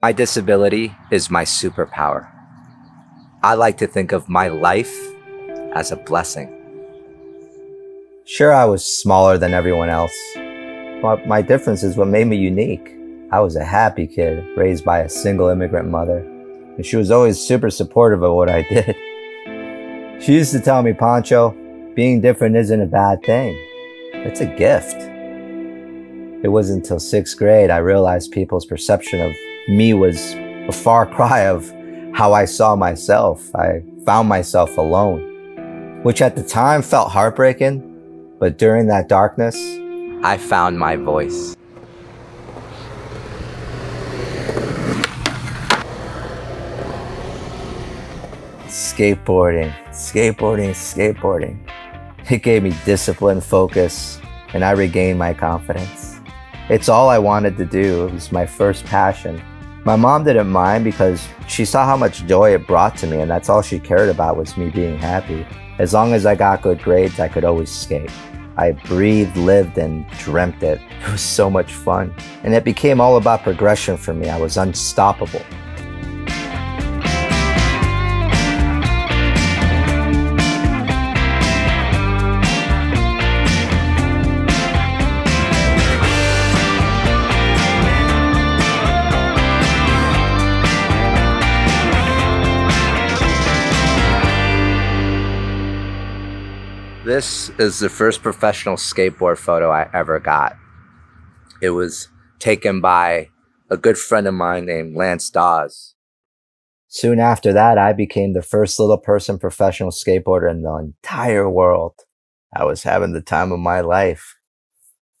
My disability is my superpower. I like to think of my life as a blessing. Sure, I was smaller than everyone else, but my difference is what made me unique. I was a happy kid raised by a single immigrant mother, and she was always super supportive of what I did. She used to tell me, Pancho, being different isn't a bad thing. It's a gift. It wasn't until sixth grade I realized people's perception of me was a far cry of how I saw myself. I found myself alone, which at the time felt heartbreaking. But during that darkness, I found my voice. skateboarding, skateboarding, skateboarding. It gave me discipline, focus, and I regained my confidence. It's all I wanted to do. It was my first passion. My mom didn't mind because she saw how much joy it brought to me, and that's all she cared about was me being happy. As long as I got good grades, I could always skate. I breathed, lived, and dreamt it. It was so much fun. And it became all about progression for me. I was unstoppable. This is the first professional skateboard photo I ever got. It was taken by a good friend of mine named Lance Dawes. Soon after that, I became the first little person professional skateboarder in the entire world. I was having the time of my life.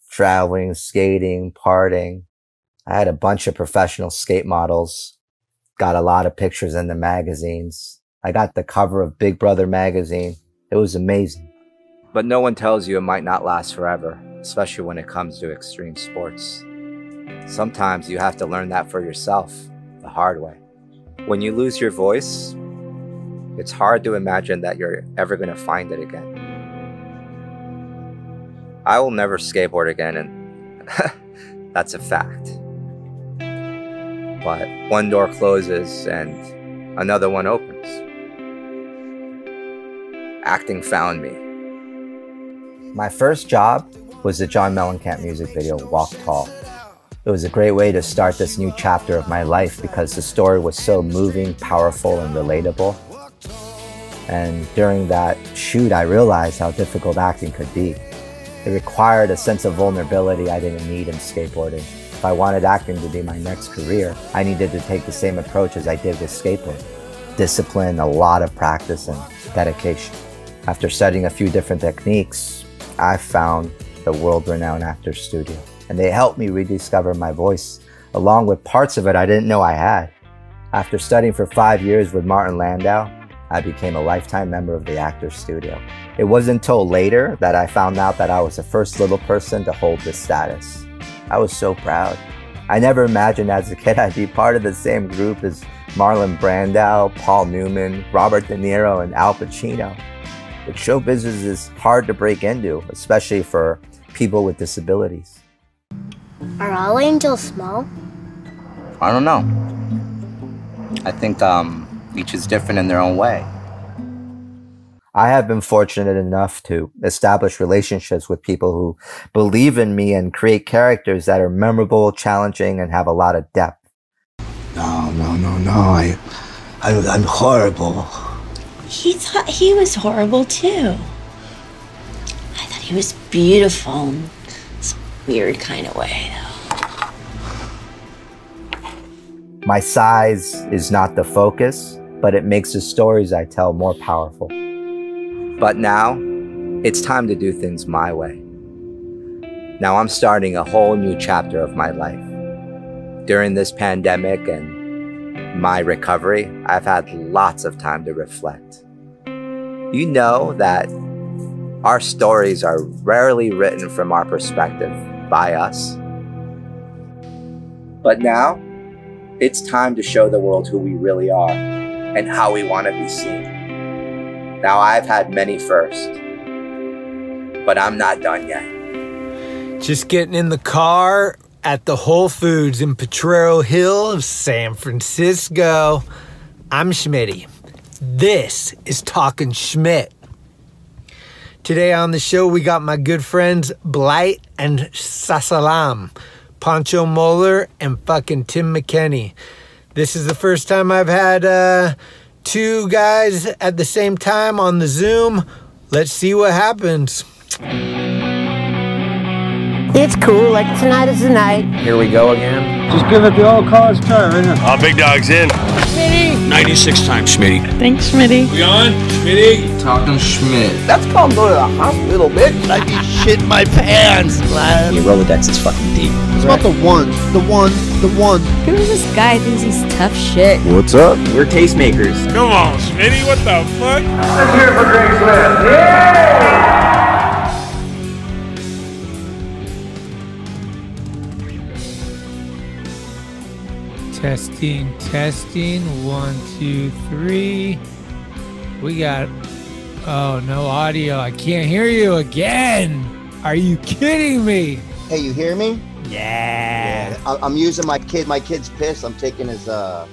Traveling, skating, partying. I had a bunch of professional skate models. Got a lot of pictures in the magazines. I got the cover of Big Brother magazine. It was amazing. But no one tells you it might not last forever, especially when it comes to extreme sports. Sometimes you have to learn that for yourself, the hard way. When you lose your voice, it's hard to imagine that you're ever going to find it again. I will never skateboard again, and that's a fact. But one door closes and another one opens. Acting found me my first job was the John Mellencamp music video, Walk Tall. It was a great way to start this new chapter of my life because the story was so moving, powerful, and relatable. And during that shoot, I realized how difficult acting could be. It required a sense of vulnerability I didn't need in skateboarding. If I wanted acting to be my next career, I needed to take the same approach as I did with skateboarding. Discipline, a lot of practice, and dedication. After studying a few different techniques, I found the world-renowned actor studio. And they helped me rediscover my voice, along with parts of it I didn't know I had. After studying for five years with Martin Landau, I became a lifetime member of the Actors Studio. It wasn't until later that I found out that I was the first little person to hold this status. I was so proud. I never imagined as a kid I'd be part of the same group as Marlon Brando, Paul Newman, Robert De Niro, and Al Pacino. But show business is hard to break into, especially for people with disabilities. Are all angels small? I don't know. I think um, each is different in their own way. I have been fortunate enough to establish relationships with people who believe in me and create characters that are memorable, challenging, and have a lot of depth. No, no, no, no. I, I I'm horrible. He thought he was horrible too. I thought he was beautiful in some weird kind of way, though. My size is not the focus, but it makes the stories I tell more powerful. But now, it's time to do things my way. Now I'm starting a whole new chapter of my life. During this pandemic and my recovery, I've had lots of time to reflect. You know that our stories are rarely written from our perspective by us. But now, it's time to show the world who we really are and how we want to be seen. Now, I've had many firsts, but I'm not done yet. Just getting in the car at the Whole Foods in Potrero Hill of San Francisco. I'm Schmitty. This is Talking Schmit. Today on the show, we got my good friends Blight and Sasalam, Pancho Moler, and fucking Tim McKenney. This is the first time I've had uh, two guys at the same time on the Zoom. Let's see what happens. It's cool, like tonight is the night. Here we go again. Just give it the old college try, right now. Uh, big dog's in. Schmitty. 96 times, Schmitty. Thanks, Schmitty. We on? Schmitty? Talking Schmit. That's called go to the hospital, bitch. I be shit my pants, man. Your Rolodex is fucking deep. It's about the ones, the ones, the ones. Who is this guy thinks he's tough shit? What's up? We're tastemakers. Come on, Schmitty, what the fuck? Let's hear it for Greg Swift. Yeah! Testing, testing. One, two, three. We got. Oh, no audio. I can't hear you again. Are you kidding me? Hey, you hear me? Yeah. I- I'm using my kid. My kid's pissed. I'm taking his uh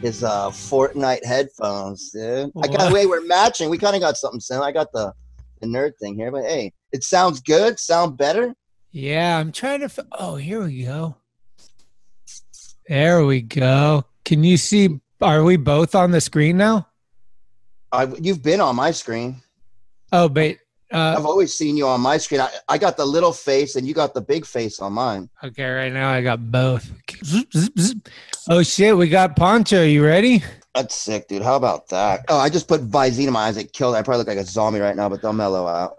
his uh Fortnite headphones, dude. I got What? way we're matching. We kind of got something similar. I got the the nerd thing here, but hey, it sounds good. Sound better. Yeah, I'm trying to. F- oh, here we go. There we go. Can you see? Are we both on the screen now? I, you've been on my screen. Oh, but uh, I've always seen you on my screen. I, I got the little face, and you got the big face on mine. okay. Right now, I got both. Oh shit, we got Pancho. You ready? That's sick, dude. How about that? Oh, I just put Visine in my eyes. It killed. I probably look like a zombie right now, but they'll mellow out.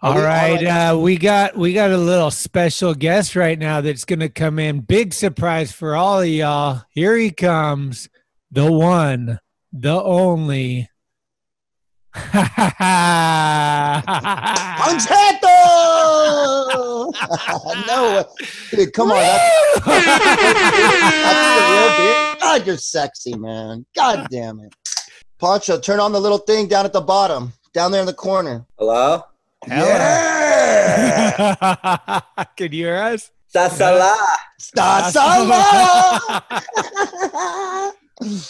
Are All we right, right uh, we got we got a little special guest right now that's gonna come in. Big surprise for all of y'all. Here he comes, the one, the only. Concerto! no, dude, come on. That's, that's the real deal. God, you're sexy, man. God damn it. Pancho, turn on the little thing down at the bottom, down there in the corner. Hello? Yeah. Can you hear us? Sasala. Stasala!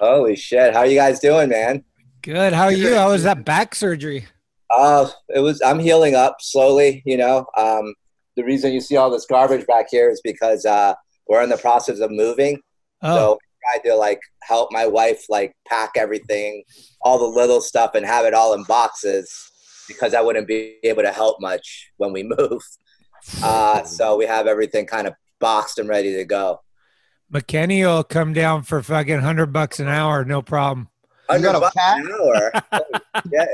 Holy shit. How you guys doing, man? Good. How are you? How was that back surgery? Uh, it was, I'm healing up slowly, you know. Um, the reason you see all this garbage back here is because uh, we're in the process of moving. Oh, So I tried to like help my wife like pack everything, all the little stuff, and have it all in boxes because I wouldn't be able to help much when we move. Uh, so we have everything kind of boxed and ready to go. McKenney will come down for fucking hundred bucks an hour, no problem. You got a cat? an hour. Holy.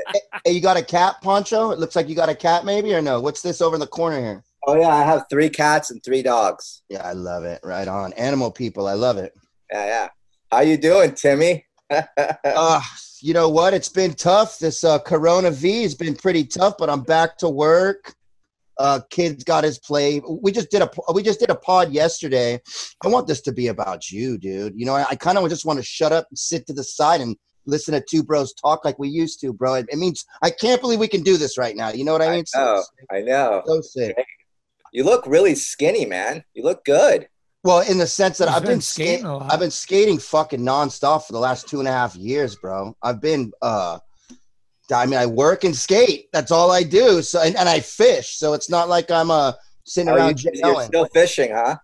Hey, you got a cat, Pancho? It looks like you got a cat, maybe, or no? What's this over in the corner here? Oh yeah, I have three cats and three dogs. Yeah, I love it. Right on. Animal people. I love it. Yeah, yeah. How you doing, Timmy? Uh, you know what? It's been tough. This uh, Corona V has been pretty tough, but I'm back to work. Uh, kids got his play. We just did a we just did a pod yesterday. I want this to be about you, dude. You know, I, I kind of just want to shut up and sit to the side and listen to two bros talk like we used to, bro. It, it means I can't believe we can do this right now. You know what I I mean? know. So, I know. so sick. You look really skinny, man. You look good. Well, in the sense that He's I've been been skating skating, a lot. I've been skating fucking nonstop for the last two and a half years, bro. I've been, uh, I mean, I work and skate. That's all I do. So, and, and I fish. So it's not like I'm uh sitting Oh, around you, you're yelling. still fishing, huh?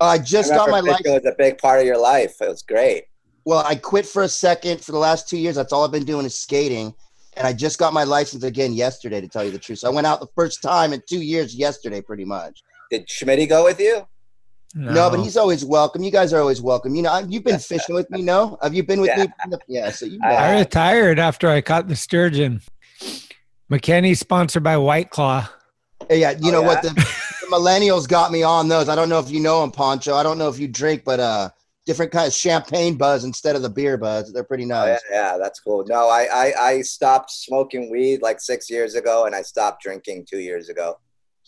I just I got my remember license. fishing was a big part of your life. It was great. Well, I quit for a second for the last two years. That's all I've been doing is skating. And I just got my license again yesterday, to tell you the truth. So I went out the first time in two years yesterday, pretty much. Did Schmitty go with you? No, but he's always welcome. You guys are always welcome. You know, I- you've been fishing with me, no? Have you been with Yeah. me? Yeah, so you know. I retired after I caught the sturgeon. McKenney sponsored by White Claw. Yeah, you Oh, know what? The, the millennials got me on those. I don't know if you know them, Pancho. I don't know if you drink, but uh, different kind of champagne buzz instead of the beer buzz. They're pretty Oh, nice. yeah, yeah, that's cool. No, I, I, I stopped smoking weed like six years ago, and I stopped drinking two years ago.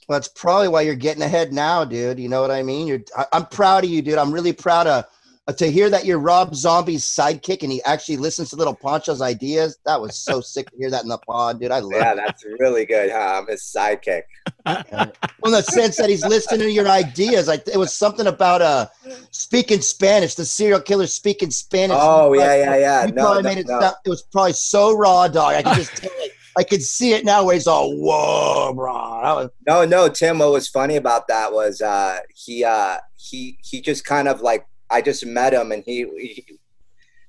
Well, that's probably why you're getting ahead now, dude. You know what I mean? You're. I, I'm proud of you, dude. I'm really proud of uh, to hear that you're Rob Zombie's sidekick and he actually listens to Little Pancho's ideas. That was so sick to hear that in the pod, dude. I love Yeah, it. that's really good, huh? I'm his sidekick. Well, in the sense that he's listening to your ideas. Like it was something about uh speaking Spanish, the serial killer speaking Spanish. Oh, yeah, yeah, yeah. You No, probably no, made it no. sound, it was probably so raw, dog. I could just tell it. I could see it now where he's all whoa, bro. Was, No, no, Tim. What was funny about that was uh, he uh, he he just kind of like I just met him, and he, he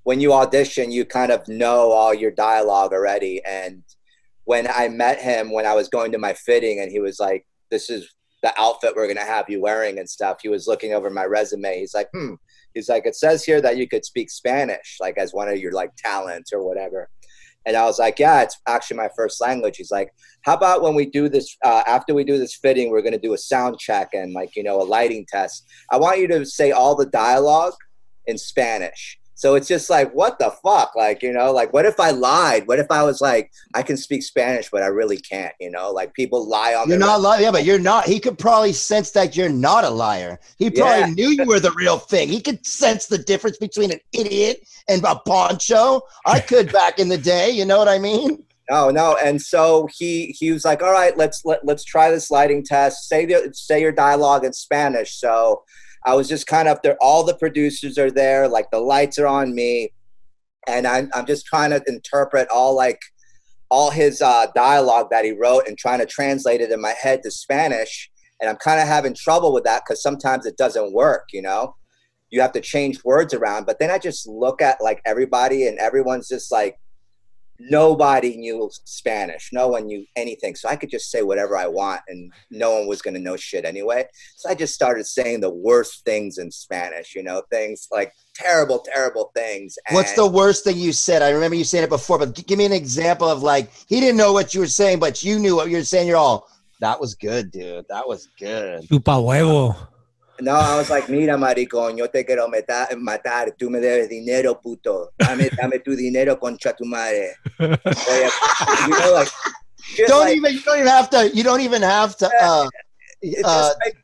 when you audition, you kind of know all your dialogue already. And when I met him, when I was going to my fitting, and he was like, "This is the outfit we're gonna have you wearing and stuff." He was looking over my resume. He's like, "Hmm." He's like, "It says here that you could speak Spanish, like as one of your like talents or whatever." And I was like, yeah, it's actually my first language. He's like, how about when we do this, uh, after we do this fitting, we're going to do a sound check and like, you know, a lighting test. I want you to say all the dialogue in Spanish. So it's just like, what the fuck? Like, you know, like, what if I lied? What if I was like, I can speak Spanish, but I really can't, you know? Like, people lie on you're not lying, yeah, but you're not. He could probably sense that you're not a liar. He probably Yeah. knew you were the real thing. He could sense the difference between an idiot and a poncho. I could back in the day. You know what I mean? No, no. And so he he was like, "All right, let's let, let's try this lighting test. Say the say your dialogue in Spanish." So I was just kind of there. All the producers are there, like the lights are on me, and I'm I'm just trying to interpret all like all his uh, dialogue that he wrote and trying to translate it in my head to Spanish. And I'm kind of having trouble with that because sometimes it doesn't work. You know, you have to change words around. But then I just look at like everybody, and everyone's just like nobody knew Spanish. No one knew anything. So I could just say whatever I want and no one was going to know shit anyway. So I just started saying the worst things in Spanish, you know, things like terrible, terrible things. What's the worst thing you said? I remember you saying it before, but give me an example of like he didn't know what you were saying, but you knew what you were saying. You're all that was good, dude. That was good. Chupa huevo. No, I was like, mira, maricón, yo te quiero matar, matar. tú me debes dinero, puto. Dame, dame tu dinero, concha tu madre. You know, like, Don't like- even you don't even have to you don't even have to uh, uh like,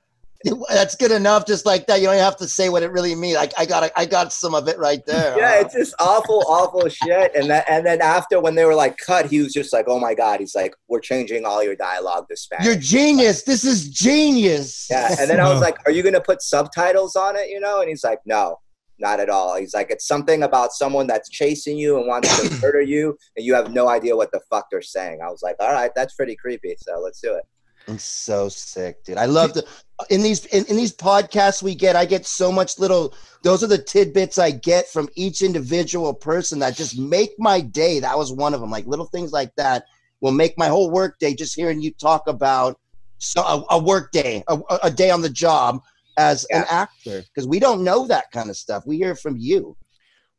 that's good enough just like that you don't have to say what it really means I, I got I got some of it right there yeah, huh? it's just awful, awful shit. And that, and then after when they were like cut, he was just like, oh my god. He's like, we're changing all your dialogue to Spanish. you're genius this is genius yeah, and then I was like, are you gonna put subtitles on it? You know? And he's like, no, not at all. He's like, it's something about someone that's chasing you and wants to murder you, and you have no idea what the fuck they're saying. I was like, all right, that's pretty creepy. So let's do it. I'm so sick, dude. I love the in these in, in these podcasts we get. I get so much little. Those are the tidbits I get from each individual person that just make my day. That was one of them. Like little things like that will make my whole work day. Just hearing you talk about so a, a work day, a, a day on the job as an actor, because we don't know that kind of stuff. We hear it from you.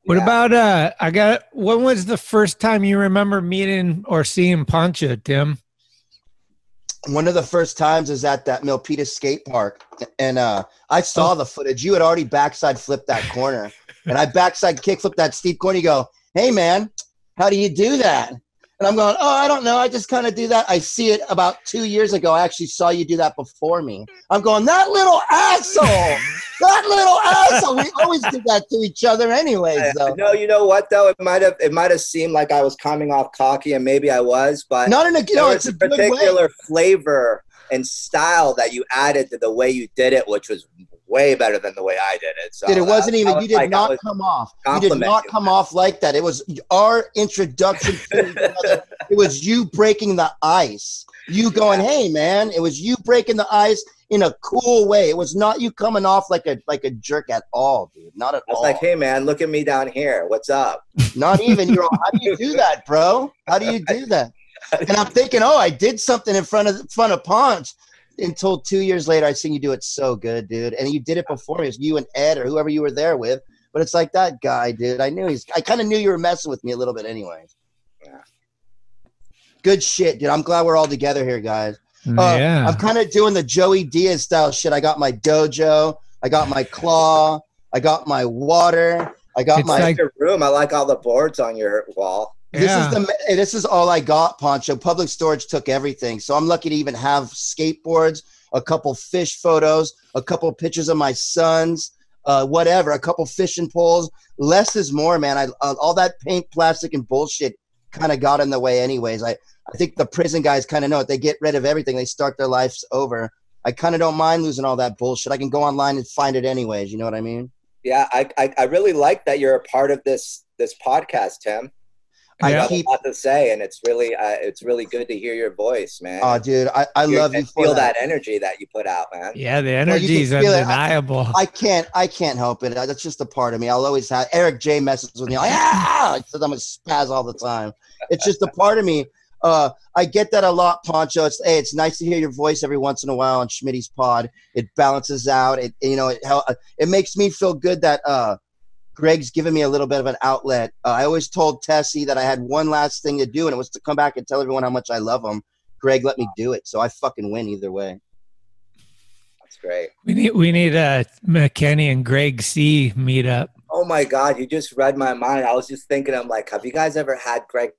What Yeah. about uh I got when was the first time you remember meeting or seeing Pancho, Tim? One of the first times is at that Milpitas skate park, and uh, I saw the footage. You had already backside flipped that corner, and I backside kick flipped that steep corner. You go, "Hey man, how do you do that?" And I'm going, "Oh, I don't know. I just kind of do that." I see it about two years ago. I actually saw you do that before me. I'm going, "That little asshole, that little asshole." We always do that to each other, anyways. Though. No, you know what though? It might have it might have seemed like I was coming off cocky, and maybe I was, but Not in a there no, was it's a a good way. particular flavor and style that you added to the way you did it, which was way better than the way I did it. So Did it wasn't even was you did not come off. You did not come off like that. It was our introduction to each other. It was you breaking the ice. You going, hey man, it was you breaking the ice in a cool way. It was not you coming off like a like a jerk at all, dude. Not at I was all. like, hey man, look at me down here. What's up? Not even you're all, how do you do that, bro? How do you do that? And I'm thinking, oh, I did something in front of front of Ponch. Until two years later, I seen you do it so good, dude. And you did it before me. It was you and Ed or whoever you were there with. But it's like that guy, dude. I knew he's. I kind of knew you were messing with me a little bit, anyway. Yeah. Good shit, dude. I'm glad we're all together here, guys. Uh, yeah. I'm kind of doing the Joey Diaz style shit. I got my dojo. I got my claw. I got my water. I got It's my. like- room. I like all the boards on your wall. This Yeah. is the eh, this is all I got, Pancho. Public storage took everything, so I'm lucky to even have skateboards, a couple fish photos, a couple pictures of my sons, uh, whatever, a couple fishing poles. Less is more, man. I uh, all that paint, plastic, and bullshit kind of got in the way, anyways. I I think the prison guys kind of know it. They get rid of everything. They start their lives over. I kind of don't mind losing all that bullshit. I can go online and find it anyways. You know what I mean? Yeah, I, I, I really like that you're a part of this this podcast, Tim. I Yeah. have a lot to say, and it's really uh, it's really good to hear your voice, man. Oh, dude, I, I You're- love you and for feel that. that. energy that you put out, man. Yeah, the energy is feel it. I- undeniable. I can't I can't help it. That's just a part of me. I'll always have Eric J messes with me. Like, ah! Says I'm a spaz all the time. It's just a part of me. Uh, I get that a lot, Pancho. It's hey, it's nice to hear your voice every once in a while on Schmitty's pod. It balances out. It you know it it makes me feel good that uh, Greg's given me a little bit of an outlet. Uh, I always told Tessie that I had one last thing to do, and it was to come back and tell everyone how much I love them. Greg let me do it, so I fucking win either way. That's great. We need we need a McKenney and Greg C meetup. Oh my God, you just read my mind. I was just thinking, I'm like, have you guys ever had Greg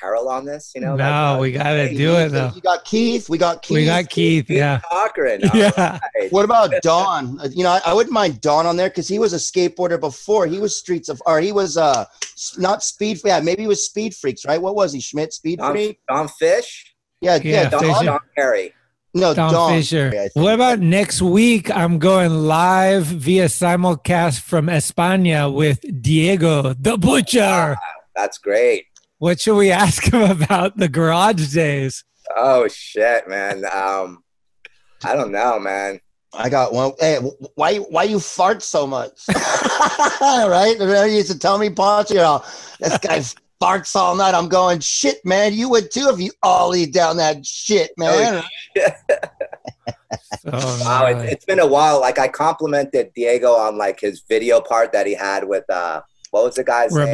Carroll on this? You know, No, like, we gotta hey, do it though. You got Keith. We got Keith. We got Keith. Yeah. Cochran. Yeah. Alright. What about Don? Uh, You know, I, I wouldn't mind Don on there because he was a skateboarder before. He was Streets of, or he was uh not Speed. Yeah, maybe he was Speed Freaks, right? What was he? Schmidt Speed Don, Freak? Don Fish? Yeah, yeah. Yeah, Don, Fisher. Don Perry. no, Tom Don. Fisher. Yeah, What about next week? I'm going live via simulcast from España with Diego the Butcher. That's great. What should we ask him about the garage days? Oh shit, man. Um, I don't know, man. I got one. Hey, why why you fart so much? right? Remember you used to tell me, Pancho, you know, this guy farts all night. I'm going, shit, man. You would too if you ollie down that shit, man. Oh, Wow, it, it's been a while. Like I complimented Diego on like his video part that he had with uh, what was the guy's name?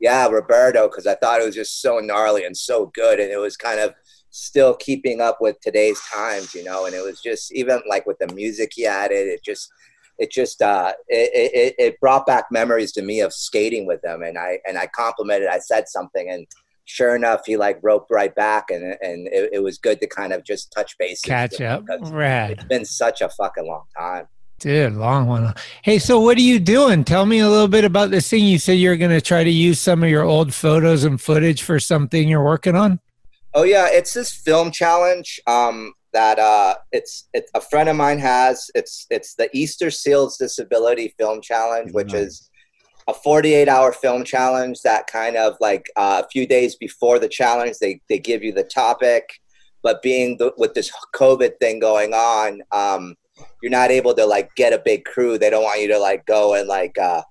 Yeah, Roberto, because I thought it was just so gnarly and so good, and it was kind of still keeping up with today's times, you know. And it was just even like with the music he added, it just it just uh it, it, it brought back memories to me of skating with him and i and i complimented i said something and sure enough he like roped right back and and it, it was good to kind of just touch base Catch up. Rad. it's been such a fucking long time Dude, long one. Hey, so what are you doing? Tell me a little bit about this thing. You said you're going to try to use some of your old photos and footage for something you're working on. Oh yeah, it's this film challenge um, that uh, it's it's a friend of mine has. It's it's the Easter Seals Disability Film Challenge, which is a 48 hour film challenge that kind of like uh, a few days before the challenge they they give you the topic, but being the, with this COVID thing going on, um, you're not able to like get a big crew. They don't want you to like go and like uh,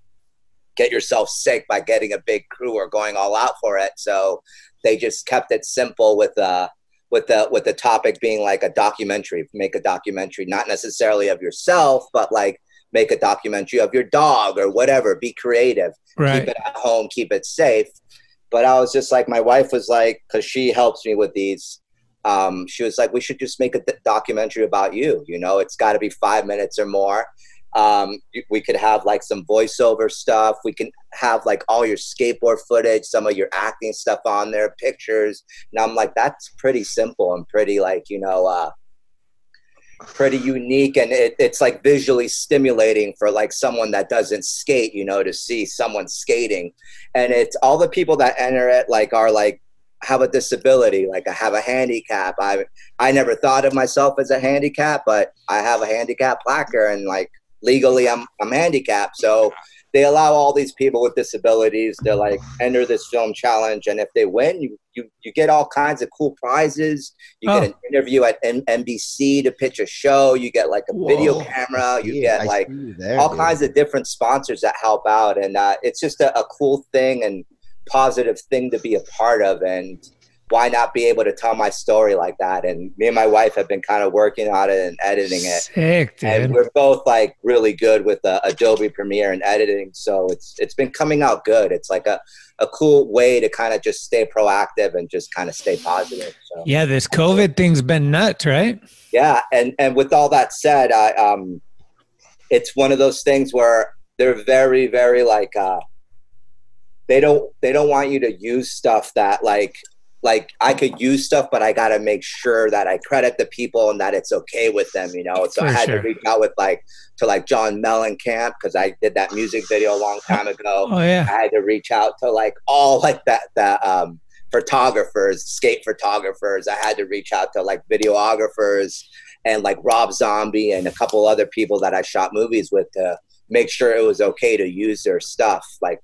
get yourself sick by getting a big crew or going all out for it. So they just kept it simple with uh with the with the topic being like a documentary make a documentary not necessarily of yourself but like make a documentary of your dog or whatever be creative Right. keep it at home keep it safe but i was just like my wife was like because she helps me with these um, she was like we should just make a d- documentary about you you know it's got to be five minutes or more. Um, we could have like some voiceover stuff we can have like all your skateboard footage some of your acting stuff on there pictures. And i'm like that's pretty simple and pretty like you know uh, pretty unique. And it, it's like visually stimulating for like someone that doesn't skate you know to see someone skating. And it's all the people that enter it like are like have a disability like i have a handicap. I i never thought of myself as a handicap but i have a handicap placard and like legally i'm i'm handicapped. So they allow all these people with disabilities to like enter this film challenge. And if they win you you, you get all kinds of cool prizes. You Oh. get an interview at nbc to pitch a show. You get like a video camera. You Yeah, get I like there, all dude. kinds of different sponsors that help out. And uh, it's just a, a cool thing. And positive thing to be a part of and why not be able to tell my story like that and me and my wife have been kind of working on it and editing it Sick, dude. and we're both like really good with uh, Adobe Premiere and editing, so it's it's been coming out good. It's like a, a cool way to kind of just stay proactive and just kind of stay positive. So yeah, this COVID thing's been nuts, right? yeah, and and with all that said, I um, it's one of those things where they're very very like uh, they don't they don't want you to use stuff that like like I could use stuff, but I got to make sure that I credit the people and that it's okay with them, you know. So For I had sure. to reach out with like to like John Mellencamp because I did that music video a long time ago. Oh yeah. I had to reach out to like all like that that um photographers, skate photographers. I had to reach out to like videographers and like Rob Zombie and a couple other people that I shot movies with to make sure it was okay to use their stuff. Like,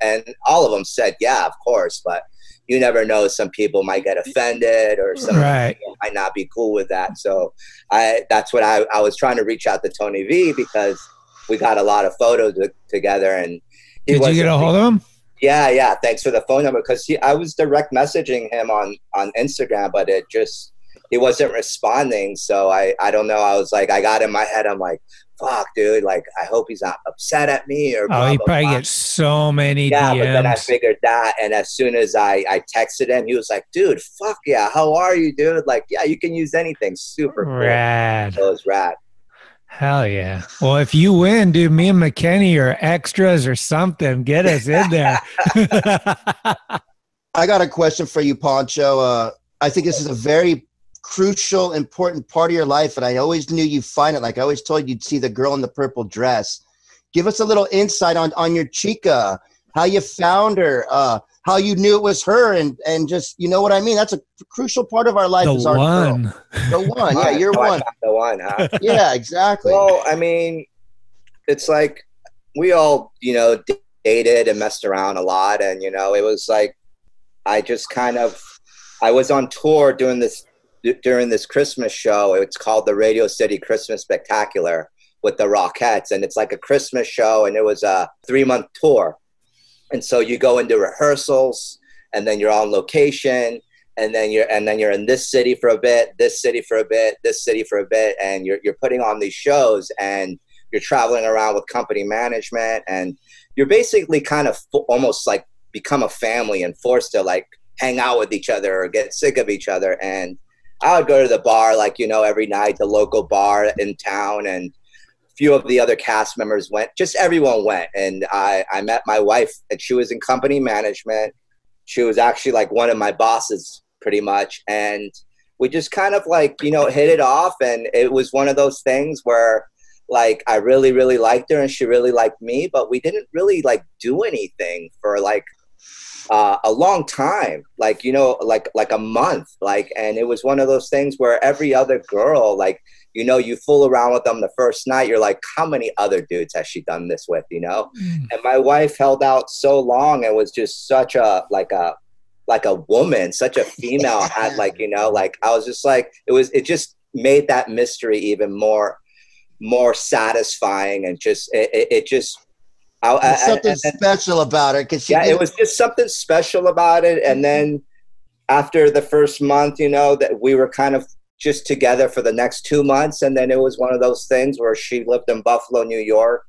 and all of them said, yeah, of course, but you never know. Some people might get offended or some Right. might not be cool with that. So I, that's what I, I was trying to reach out to Tony V because we got a lot of photos together and Did you get a hold of him? yeah, yeah. Thanks for the phone number because I was direct messaging him on on Instagram, but it just he wasn't responding. So I I don't know. I was like, I got in my head. I'm like, fuck, dude. Like, I hope he's not upset at me or. Oh, he blah, probably blah. gets so many Yeah, but then I figured that, and as soon as I I texted him, he was like, "Dude, fuck yeah, how are you, dude? Like, yeah, you can use anything. Super cool. Rad. So it was rad. Hell yeah. Well, if you win, dude, me and McKenney are extras or something. Get us in there. I got a question for you, Pancho. Uh, I think this is a very crucial, important part of your life, and I always knew you'd find it. Like I always told you, you'd see the girl in the purple dress. Give us a little insight on on your chica, how you found her, uh, how you knew it was her, and and just you know what I mean. That's a crucial part of our life. the is our one. girl. the one. Yeah, you're So one. The one, huh? Yeah, exactly. Well, I mean, it's like we all, you know, dated and messed around a lot, and you know, it was like I just kind of I was on tour doing this during this Christmas show. It's called the Radio City Christmas Spectacular with the Rockettes, and it's like a Christmas show, and it was a three month tour, and so you go into rehearsals, and then you're on location. And then you're and then you're in this city for a bit, this city for a bit, this city for a bit, and you're you're putting on these shows and you're traveling around with company management and you're basically kind of fo- almost like become a family and forced to like hang out with each other or get sick of each other and i would go to the bar like you know every night the local bar in town and a few of the other cast members went just everyone went and i i met my wife and she was in company management. She was actually like one of my bosses pretty much and we just kind of like you know hit it off and it was one of those things where like I really really liked her and she really liked me, but we didn't really like do anything for like uh, a long time, like you know, like like a month, like, and it was one of those things where every other girl, like you know, you fool around with them the first night, you're like, how many other dudes has she done this with, you know? And my wife held out so long and was just such a like a like a woman, such a female had like you know, like I was just like it was it just made that mystery even more more satisfying and just it, it, it just I, I- something then- special about her because yeah it was just something special about it and mm-hmm. then after the first month you know that we were kind of just together for the next two months and then it was one of those things where she lived in buffalo new york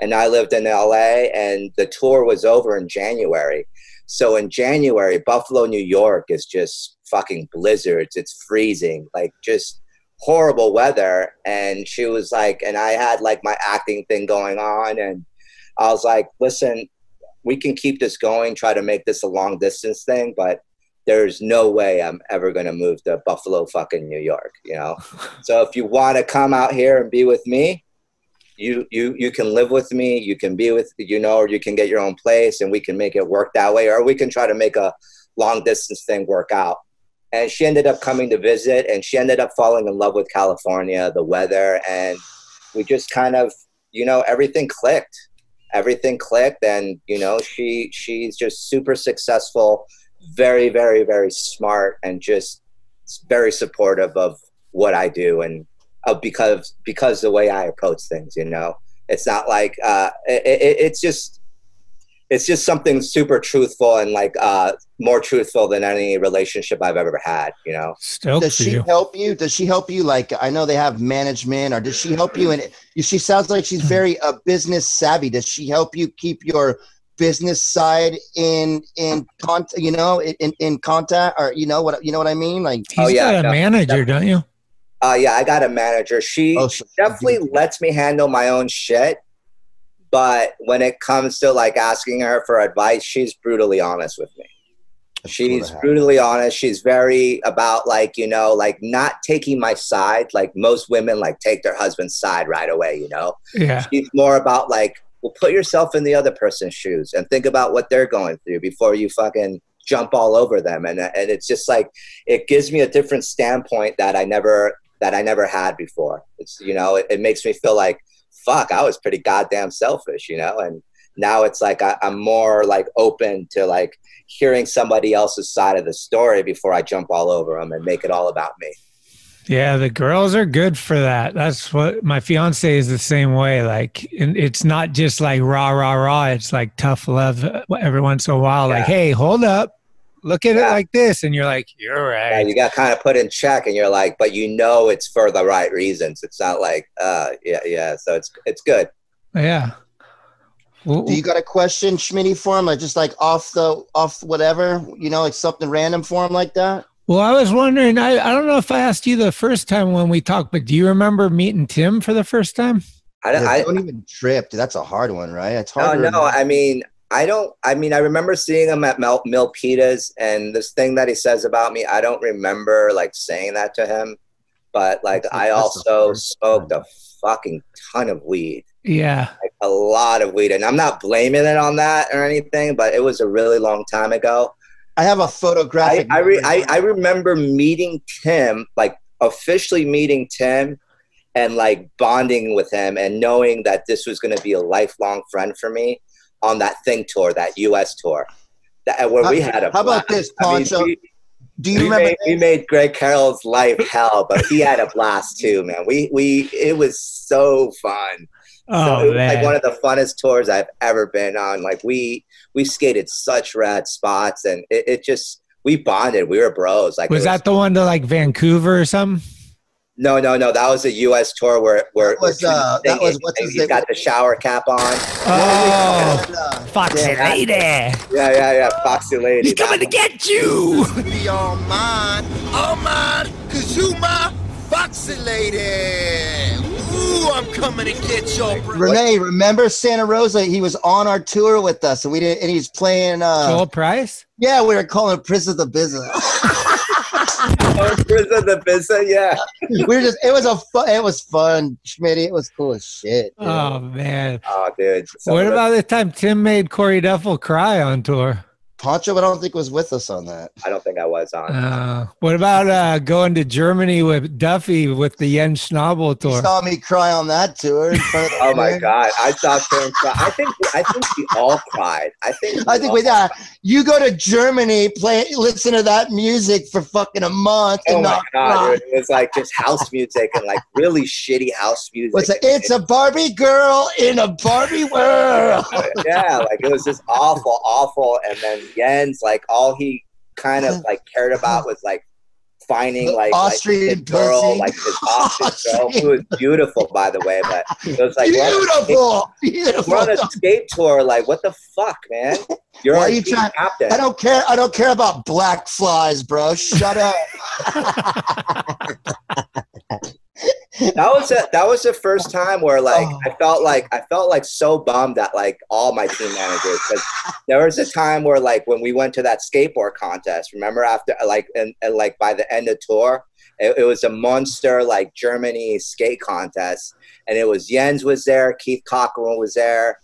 and i lived in la and the tour was over in january. So in january buffalo new york is just fucking blizzards. It's freezing like just horrible weather. And she was like and i had like my acting thing going on and i was like listen we can keep this going try to make this a long distance thing but there's no way i'm ever going to move to buffalo fucking new york you know? So if you want to come out here and be with me you you you can live with me you can be with you know or you can get your own place and we can make it work that way or we can try to make a long distance thing work out. And she ended up coming to visit and she ended up falling in love with california the weather and we just kind of you know everything clicked everything clicked and you know she she's just super successful very very very smart and just very supportive of what i do and uh, because because the way i approach things you know? It's not like uh it, it, it's just it's just something super truthful and like uh more truthful than any relationship i've ever had you know Stoked does she you. help you does she help you like i know they have management or does she help you and she sounds like she's very uh, business savvy does she help you keep your business side in in contact you know in, in contact or you know what you know what i mean like He's Oh, yeah, got a no, manager, don't you? Uh, yeah, I got a manager. She Oh, so- definitely lets me handle my own shit. But when it comes to like asking her for advice, she's brutally honest with me. She's brutally honest. She's very about like, you know, like not taking my side. Like most women like take their husband's side right away, you know. Yeah. She's more about like, well, put yourself in the other person's shoes and think about what they're going through before you fucking jump all over them. And and it's just like it gives me a different standpoint that I never that I never had before. It's you know, it, it makes me feel like fuck, I was pretty goddamn selfish, you know, and now it's like I, I'm more like open to like hearing somebody else's side of the story before I jump all over them and make it all about me. Yeah, the girls are good for that. That's what my fiance is the same way. Like, and it's not just like rah rah rah. It's like tough love every once in a while. Like, hey, hold up, look at it like this, and you're like, you're right Yeah, right. you got kind of put in check, and you're like, but you know it's for the right reasons. It's not like, uh, yeah, yeah. So it's it's good. Yeah. Well, Do you got a question, Schmitty, for him? Like just like off the off whatever, you know, like something random for him like that? well, I was wondering. I, I don't know if I asked you the first time when we talked, but do you remember meeting Tim for the first time? I, Yeah, I, don't even trip. Dude, that's a hard one, right? It's hard. to no. I mean, I don't. I mean, I remember seeing him at Mil- Milpitas, and this thing that he says about me, I don't remember like saying that to him. But like, That's- I that's also first smoked a fucking ton of weed, Yeah. like a lot of weed, and I'm not blaming it on that or anything, but it was a really long time ago. I have a photographic. I, re- I I remember meeting Tim, like officially meeting Tim, and like bonding with him, and knowing that this was going to be a lifelong friend for me on that thing tour, that U.S. tour, that uh, where we had a. how about blast. this, I mean, Pancho? Do you we remember? made, we made Greg Carroll's life hell, but he had a blast too, man. We we it was so fun. So Oh it was man. like one of the funnest tours I've ever been on. Like we we skated such rad spots, and it, it just we bonded. We were bros. Like it was that the one to like Vancouver or something? No, no, no. That was a U.S. tour where where That was, uh, that was what's his he's name? got the shower cap on. Oh, Uh, Foxy Yeah. lady. Yeah, yeah, yeah. Foxy lady. He's coming to get you. Be all mine, all mine, cause you my foxy lady. Ooh, I'm coming to get your bro. Renee, remember Santa Rosa? He was on our tour with us, and we did, and he's playing. Uh, Joel Price. yeah, we were calling him Prince of the Business. Oh, Prison the Visa, yeah. we were just. It was a. Fun, it was fun, Schmitty. It was cool as shit. dude. Oh man. Oh, dude. Some What about the time Tim made Corey Duffel cry on tour? Pancho, I don't think was with us on that. I don't think I was on. Uh, what about uh, going to Germany with Duffy with the Jens Schnabel tour? You saw me cry on that tour. In front of the Oh my band. god! I saw Tim cry. I think I think we all cried. I think. I think all with that, you go to Germany, play, listen to that music for fucking a month, and Oh my not god! cry. Dude. It was like just house music and like really shitty house music. What's it? It's a Barbie girl in a Barbie world. yeah, like it was just awful, awful. And then Jens, like all he kind of like cared about was like finding like Austrian like, girl, pussy. like his Austrian girl, who was beautiful by the way. But it was like we're on a- beautiful, beautiful. We're on a skate tour. Like what the fuck, man? You're Why are you trying- captain. I don't care. I don't care about Black Flys, bro. Shut up. that was a, that was the first time where like Oh. I felt like I felt like so bummed that like all my team managers because there was a time where like when we went to that skateboard contest remember after like and, and like by the end of tour it, it was a monster like Germany skate contest and it was Jens was there Keith Cochran was there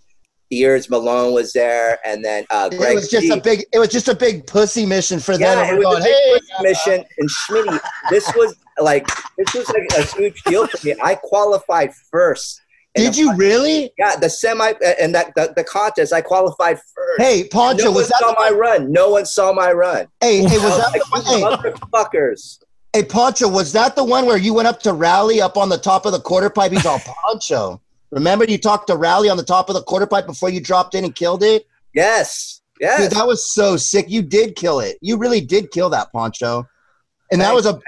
Ears Malone was there and then uh Greg it was just a G. big. It was just a big pussy mission for them. Yeah, was going, a big hey, mission. And Schmitty, this was like this was like a huge deal for me. I qualified first. Did the- you really? Yeah, the semi uh, and that the, the contest. I qualified first. Hey, Pancho, no was that saw the- my run. No one saw my run. Hey, hey, was that like, the? Hey, motherfuckers? hey, Pancho, was that the one where you went up to Rally up on the top of the quarter pipe? He's all Pancho. Remember you talked to Rally on the top of the quarter pipe before you dropped in and killed it? Yes, yes. Dude, that was so sick. You did kill it. You really did kill that Pancho. And that was a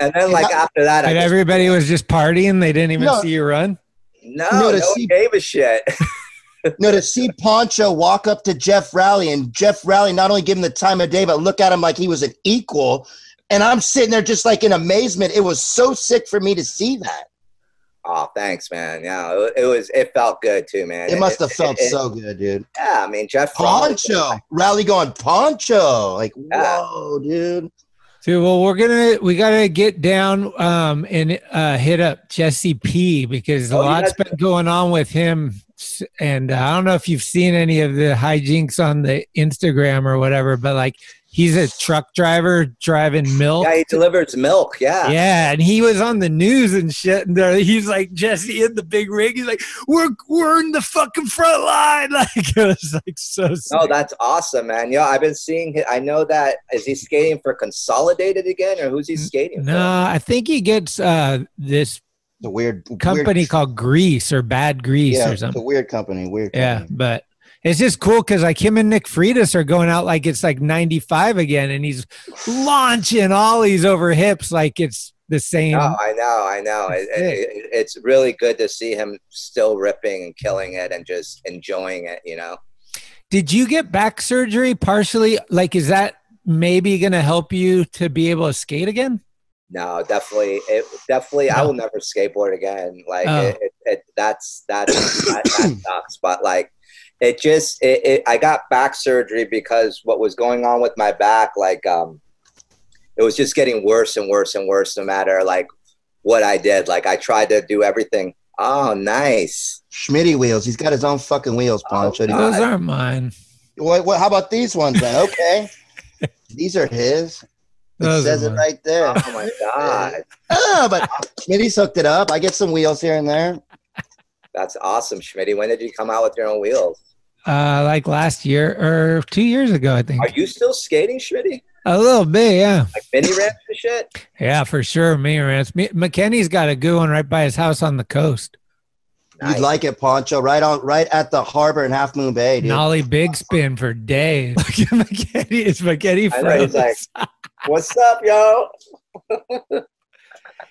and then like after that, I And just, everybody was just partying. They didn't even No. see you run. no, No, no, to one see- gave a shit. no to see Pancho walk up to Jeff Rally and Jeff Rally not only give him the time of day, but look at him like he was an equal. And I'm sitting there just like in amazement. It was so sick for me to see that. Oh, thanks, man. Yeah, it, it was. It felt good too, man. It must have felt it- so good, dude. Yeah, I mean, Jeff. Fromm's- Pancho, rally going Pancho, like Yeah. whoa, dude. Dude, well, we're gonna we gotta get down um and uh hit up Jesse P because a Oh, lot's yeah. been going on with him, and uh, I don't know if you've seen any of the hijinks on the Instagram or whatever, but like he's a truck driver driving milk. Yeah, he delivers milk. Yeah. Yeah, and he was on the news and shit. And he's like Jesse in the big rig. He's like, "We're we're in the fucking front line." Like it was like so. Sick. No, that's awesome, man. Yeah, I've been seeing. hi- I know that is he skating for Consolidated again, or who's he skating? no, I think he gets uh this The weird company weird, called Grease or Bad Grease yeah, or it's a something. weird company. Weird. Yeah, but it's just cool because like him and Nick Freitas are going out like it's like 95 again, and he's launching ollies over hips like it's the same. No, I know, I know. It, it, it- it's really good to see him still ripping and killing it and just enjoying it. You know. Did you get back surgery partially? Like, is that maybe going to help you to be able to skate again? No, definitely, it definitely. I will never skateboard again. Like Oh. it, it, it, that's that's that, that sucks. But like, it just it, it. I got back surgery because what was going on with my back, like um, it was just getting worse and worse and worse. No matter like what I did, like I tried to do everything. Oh, nice. Schmitty wheels. He's got his own fucking wheels, Pancho. God. Those aren't mine. What, what, how about these ones then? Okay. these are his. It Those says it mine. right there. Oh my god, oh, but Schmitty's hooked it up. I get some wheels here and there. that's awesome, Schmitty. When did you come out with your own wheels? Uh, like last year or two years ago, I think. Are you still skating, Schmitty? A little bit, yeah. Like mini ramps and shit? Yeah, for sure. Me, Rance. Me, McKenney's got a good one right by his house on the coast. Nice. You'd like it, Pancho, right on, right at the harbor in Half Moon Bay, dude. Nolly big spin for days. Look at McKenney. It's McKenney I froze. like- What's up, yo?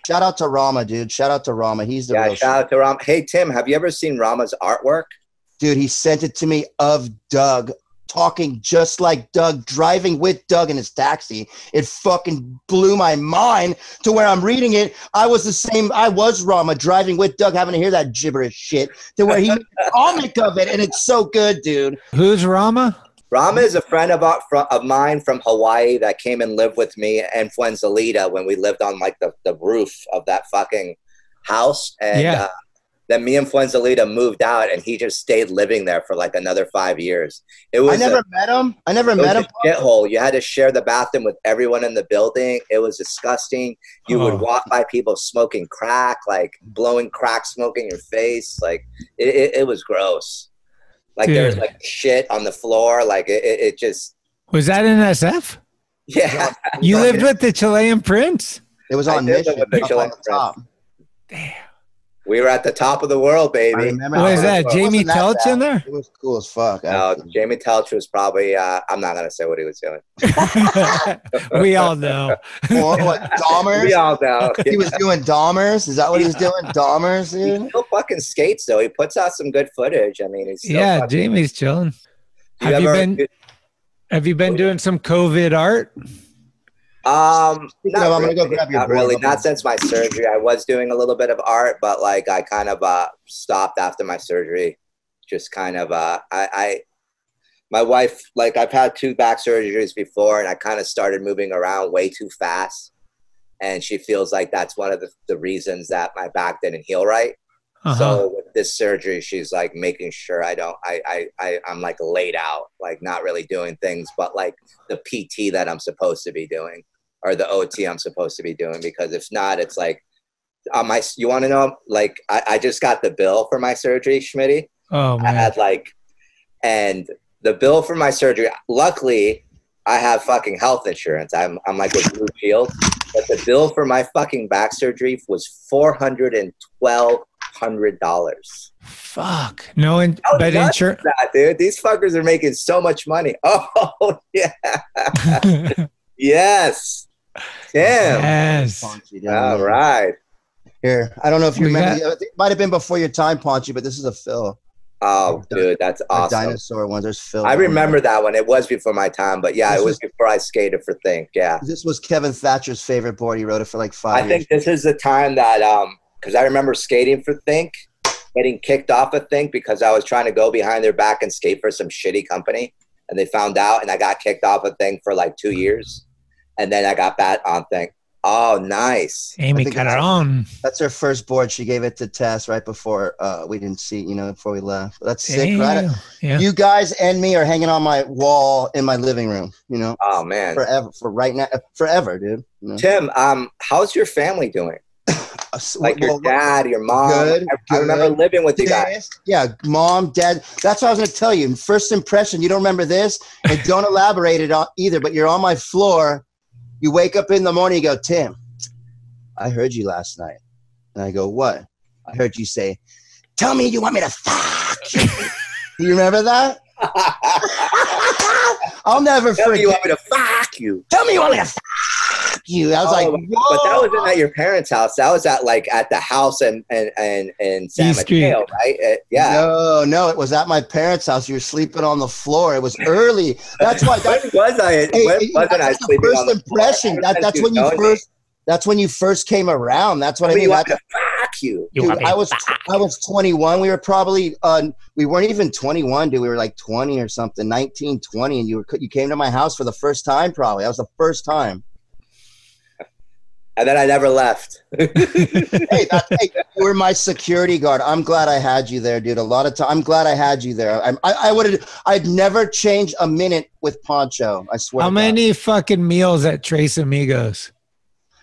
Shout out to Rama, dude. Shout out to Rama. He's the Yeah, real shout out to Ram. Hey, Tim, have you ever seen Rama's artwork? Dude. He sent it to me of Doug talking just like Doug, driving with Doug in his taxi. It fucking blew my mind to where I'm reading it. I was the same. I was Rama driving with Doug, having to hear that gibberish shit. To where he made a comic of it, and it's so good, dude. Who's Rama? Rama is a friend of, our, of mine from Hawaii that came and lived with me and Fuenzalida when we lived on like the, the roof of that fucking house. And Yeah. uh, then me and Fuenzalida moved out and he just stayed living there for like another five years. It was I never a, met him. I never it was met a him. shithole. You had to share the bathroom with everyone in the building. It was disgusting. You Oh. would walk by people smoking crack, like blowing crack smoke in your face. Like it, it, it was gross. Like there was like shit on the floor. Like it, it, it just Was that in SF? yeah. You lived with the Chilean prince? It was I on did live mission. with the Chilean on the top. We were at the top of the world, baby. remember What is that? it wasn't Jamie that Telch in there? It was cool as fuck. No. Jamie Telch was probably. Uh, I'm not gonna say what he was doing. we all know. What, what, Dahmers? We all know. He was doing Dahmers. Is that what he was doing? Dahmers, He dude. still fucking skates though. He puts out some good footage. I mean, he's still Yeah, fucking- Jamie's chilling. Do Have you ever- been have you been doing some COVID art? Um, Speaking not of, I'm gonna go really, grab your not bread really. Not since my surgery. I was doing a little bit of art, but like I kind of uh stopped after my surgery. Just kind of uh, I, I, my wife like I've had two back surgeries before, and I kind of started moving around way too fast, and she feels like that's one of the, the reasons that my back didn't heal right. Uh-huh. So with this surgery, she's like making sure I don't, I, I, I, I'm like laid out, like not really doing things, but like the PT that I'm supposed to be doing or the OT I'm supposed to be doing. Because if not, it's like, um, my, you want to know, like, I, I just got the bill for my surgery, Schmitty. oh man. I had like, and the bill for my surgery, luckily, I have fucking health insurance. I'm, I'm like with Blue Shield, but the bill for my fucking back surgery was four hundred and twelve hundred dollars. Fuck. No, in, but insurance. dude? These fuckers are making so much money. Oh yeah, yes, Tim. yes. All right. Here, I don't know if you We remember. It might have been before your time, Paunchy, but this is a Phil. Oh, dude, that's A awesome. dinosaur one. There's Phil. I remember that one. It was before my time, but yeah, This it was was- before I skated for Think. Yeah. This was Kevin Thatcher's favorite board. He wrote it for like five I years. think this is the time that um because I remember skating for Think, getting kicked off of Think because I was trying to go behind their back and skate for some shitty company, and they found out, and I got kicked off of Think for like two years, and then I got back on Think. Oh, nice. Amy think got that's- it on. That's her first board. She gave it to Tess right before uh, we didn't see, you know, before we left. That's sick, right? Yeah. You guys and me are hanging on my wall in my living room, you know, Oh man, forever, for right now, forever, dude. You know? Tim, um, how's your family doing? Like your well, dad, your mom. Good, I, I remember living with you guys. Yeah, mom, dad. That's what I was going to tell you. First impression, you don't remember this, and don't elaborate it on either. But you're on my floor. You wake up in the morning. You go, Tim. I heard you last night, and I go, what? I heard you say, "Tell me you want me to fuck you." you remember that? I'll never Tell me you want me to fuck you. Tell me you want me to fuck you. I was Oh, like, But that wasn't at your parents' house. That was at like at the house and and and in San East Mateo, right? Uh, yeah. No, no, it was at my parents' house. You were sleeping on the floor. It was early. That's why. when That, was I? Hey, when hey, wasn't I that's the sleeping first on the floor? impression. That, that's when you known me. first. That's when you first came around. That's what Tell I mean. you I, to fuck you. You dude, want I to was I was 21. We were probably uh, we weren't even 21, dude. We were like 20 or something, 19, 20, and you were you came to my house for the first time. Probably that was the first time. And then I never left. hey, that, hey, you were my security guard. I'm glad I had you there, dude. A lot of time. I'm glad I had you there. I'm, I, I would have. I'd never change a minute with Pancho. I swear. How to God. many fucking meals at Tres Amigos?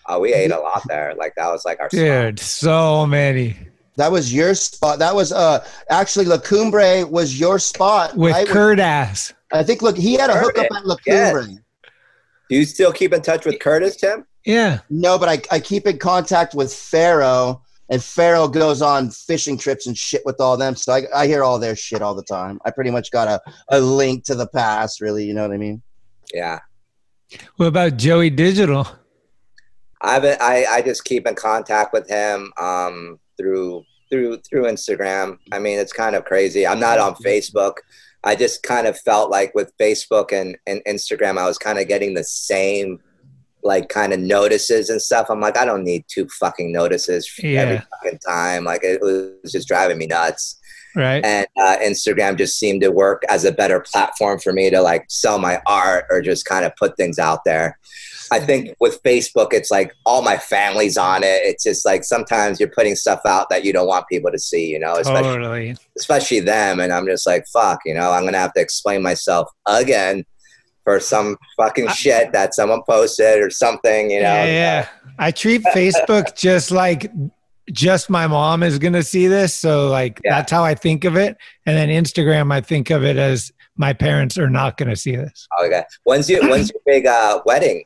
Oh, we ate a lot there. Like that was like our spot. Dude, so many. That was your spot. That was uh actually La Cumbre was your spot, With right? Kurt ass. I think look, he had a hookup at La Yes. Cumbre. Do you still keep in touch with Curtis, Tim? Yeah. No, but I, I keep in contact with Pharaoh, and Pharaoh goes on fishing trips and shit with all them. So I, I hear all their shit all the time. I pretty much got a, a link to the past, really. You know what I mean? Yeah. What about Joey Digital? I've been, I I just keep in contact with him um through through through Instagram. I mean, it's kind of crazy. I'm not on Facebook. I just kind of felt like with Facebook and, and Instagram, I was kind of getting the same like kind of notices and stuff. I'm like, I don't need two fucking notices every fucking time. Like it was just driving me nuts. Right. and uh, Instagram just seemed to work as a better platform for me to like sell my art or just kind of put things out there. I think with Facebook, it's like all my family's on it. It's just like sometimes you're putting stuff out that you don't want people to see, you know, especially Totally. especially them. And I'm just like, fuck, you know, I'm gonna have to explain myself again for some fucking shit that someone posted or something, you know. Yeah, yeah. I treat Facebook just like just my mom is gonna see this. So like Yeah. that's how I think of it. And then Instagram, I think of it as my parents are not gonna see this. Okay. When's your when's your big uh, wedding?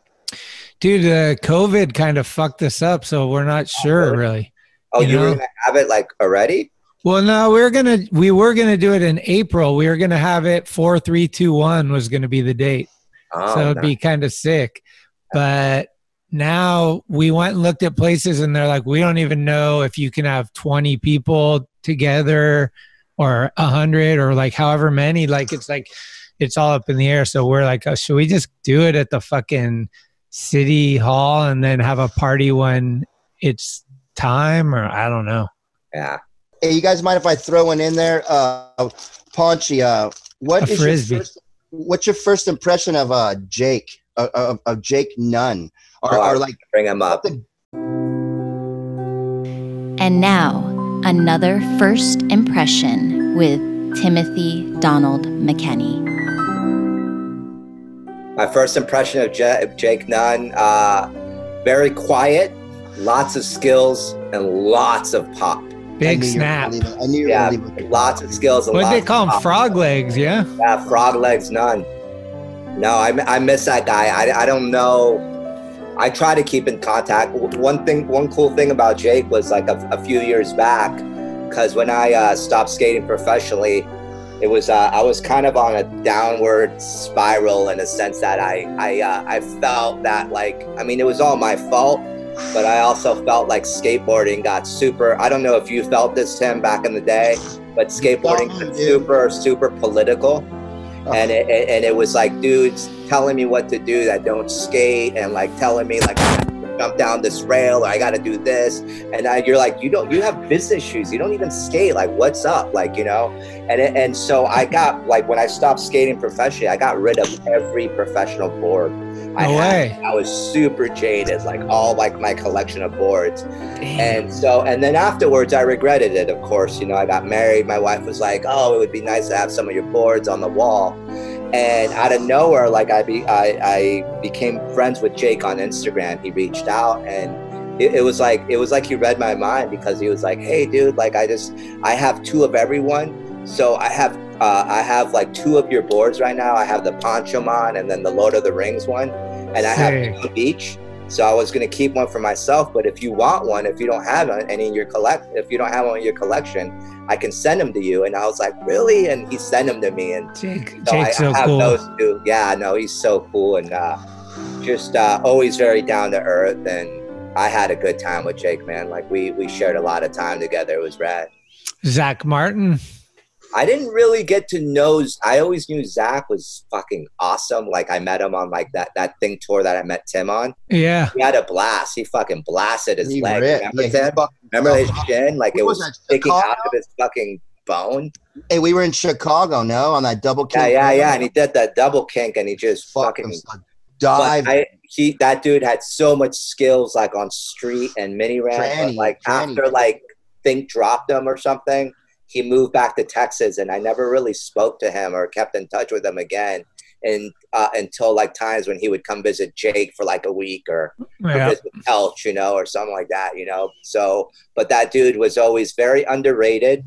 Dude, uh, COVID kind of fucked this up, so we're not sure really. Oh, You you, were know? gonna have it like already? Well, no, we are gonna we were gonna do it in April. We were gonna have it four, three, two, one was gonna be the date. Oh, so it'd nice. be kind of sick. But now we went and looked at places and they're like, we don't even know if you can have 20 people together or a hundred or like however many. Like it's like it's all up in the air. So we're like, oh, should we just do it at the fucking city hall and then have a party when it's time or I don't know. yeah. Hey, you guys mind if I throw one in there? Uh, Paunchy, uh, what A is your first, what's your first impression of uh, Jake, uh, of, of Jake Nunn? Or, Oh, or like, bring him up. And now, another first impression with Timothy Donald McKenney. My first impression of Ja- of Jake Nunn, uh, very quiet, lots of skills, and lots of pop. Big knew you were snap. leave. I knew you were Yeah, leave it. lots of skills. What lots they call of them? Frog legs, yeah? Yeah, frog legs, none. No, I, I miss that guy. I, I don't know. I try to keep in contact. One thing, one cool thing about Jake was like a, a few years back, because when I uh, stopped skating professionally, it was uh, I was kind of on a downward spiral in a sense that I I uh, I felt that like I mean it was all my fault, but I also felt like skateboarding got super. I don't know if you felt this Tim back in the day, but skateboarding got super super political and it, and it was like dudes telling me what to do that don't skate and like telling me like jump down this rail, or I got to do this. And I, you're like, you don't, you have business shoes. You don't even skate. Like, what's up? Like, you know. And it, and so I got like when I stopped skating professionally, I got rid of every professional board. I No had. I was super jaded, like all like my collection of boards. And so, and then afterwards, I regretted it. Of course, you know, I got married. My wife was like, "Oh, it would be nice to have some of your boards on the wall." And out of nowhere, like I be, I, I became friends with Jake on Instagram. He reached out, and it, it was like it was like he read my mind because he was like, "Hey, dude, like I just I have two of everyone. So I have uh, I have like two of your boards right now. I have the Pancho Mon and then the Lord of the Rings one, and I have Sick. two of each." So I was gonna keep one for myself, but if you want one, if you don't have any in your collect, if you don't have one in your collection, I can send them to you. And I was like, really? And he sent them to me, and Jake, so I, Jake's I so have cool. those two. Yeah, no, he's so cool and uh, just uh, always very down to earth. And I had a good time with Jake, man. Like we we shared a lot of time together. It was rad. Zach Martin. I didn't really get to know. I always knew Zach was fucking awesome. Like I met him on like that that Think tour that I met Tim on. Yeah. He had a blast. He fucking blasted his He leg. ripped. Remember Yeah, he Tim? Remember his shin? Like Who it was was sticking Chicago? out of his fucking bone. Hey, we were in Chicago, no, on that double kick. Yeah, yeah, yeah. And he did that double kink, and he just fucking fucking dive. I, he that dude had so much skills like on street and mini ramp. like tranny. after like Think dropped him or something, he moved back to Texas, and I never really spoke to him or kept in touch with him again. And uh, until like times when he would come visit Jake for like a week or, or Yeah. visit Elch, you know, or something like that, you know. So, but that dude was always very underrated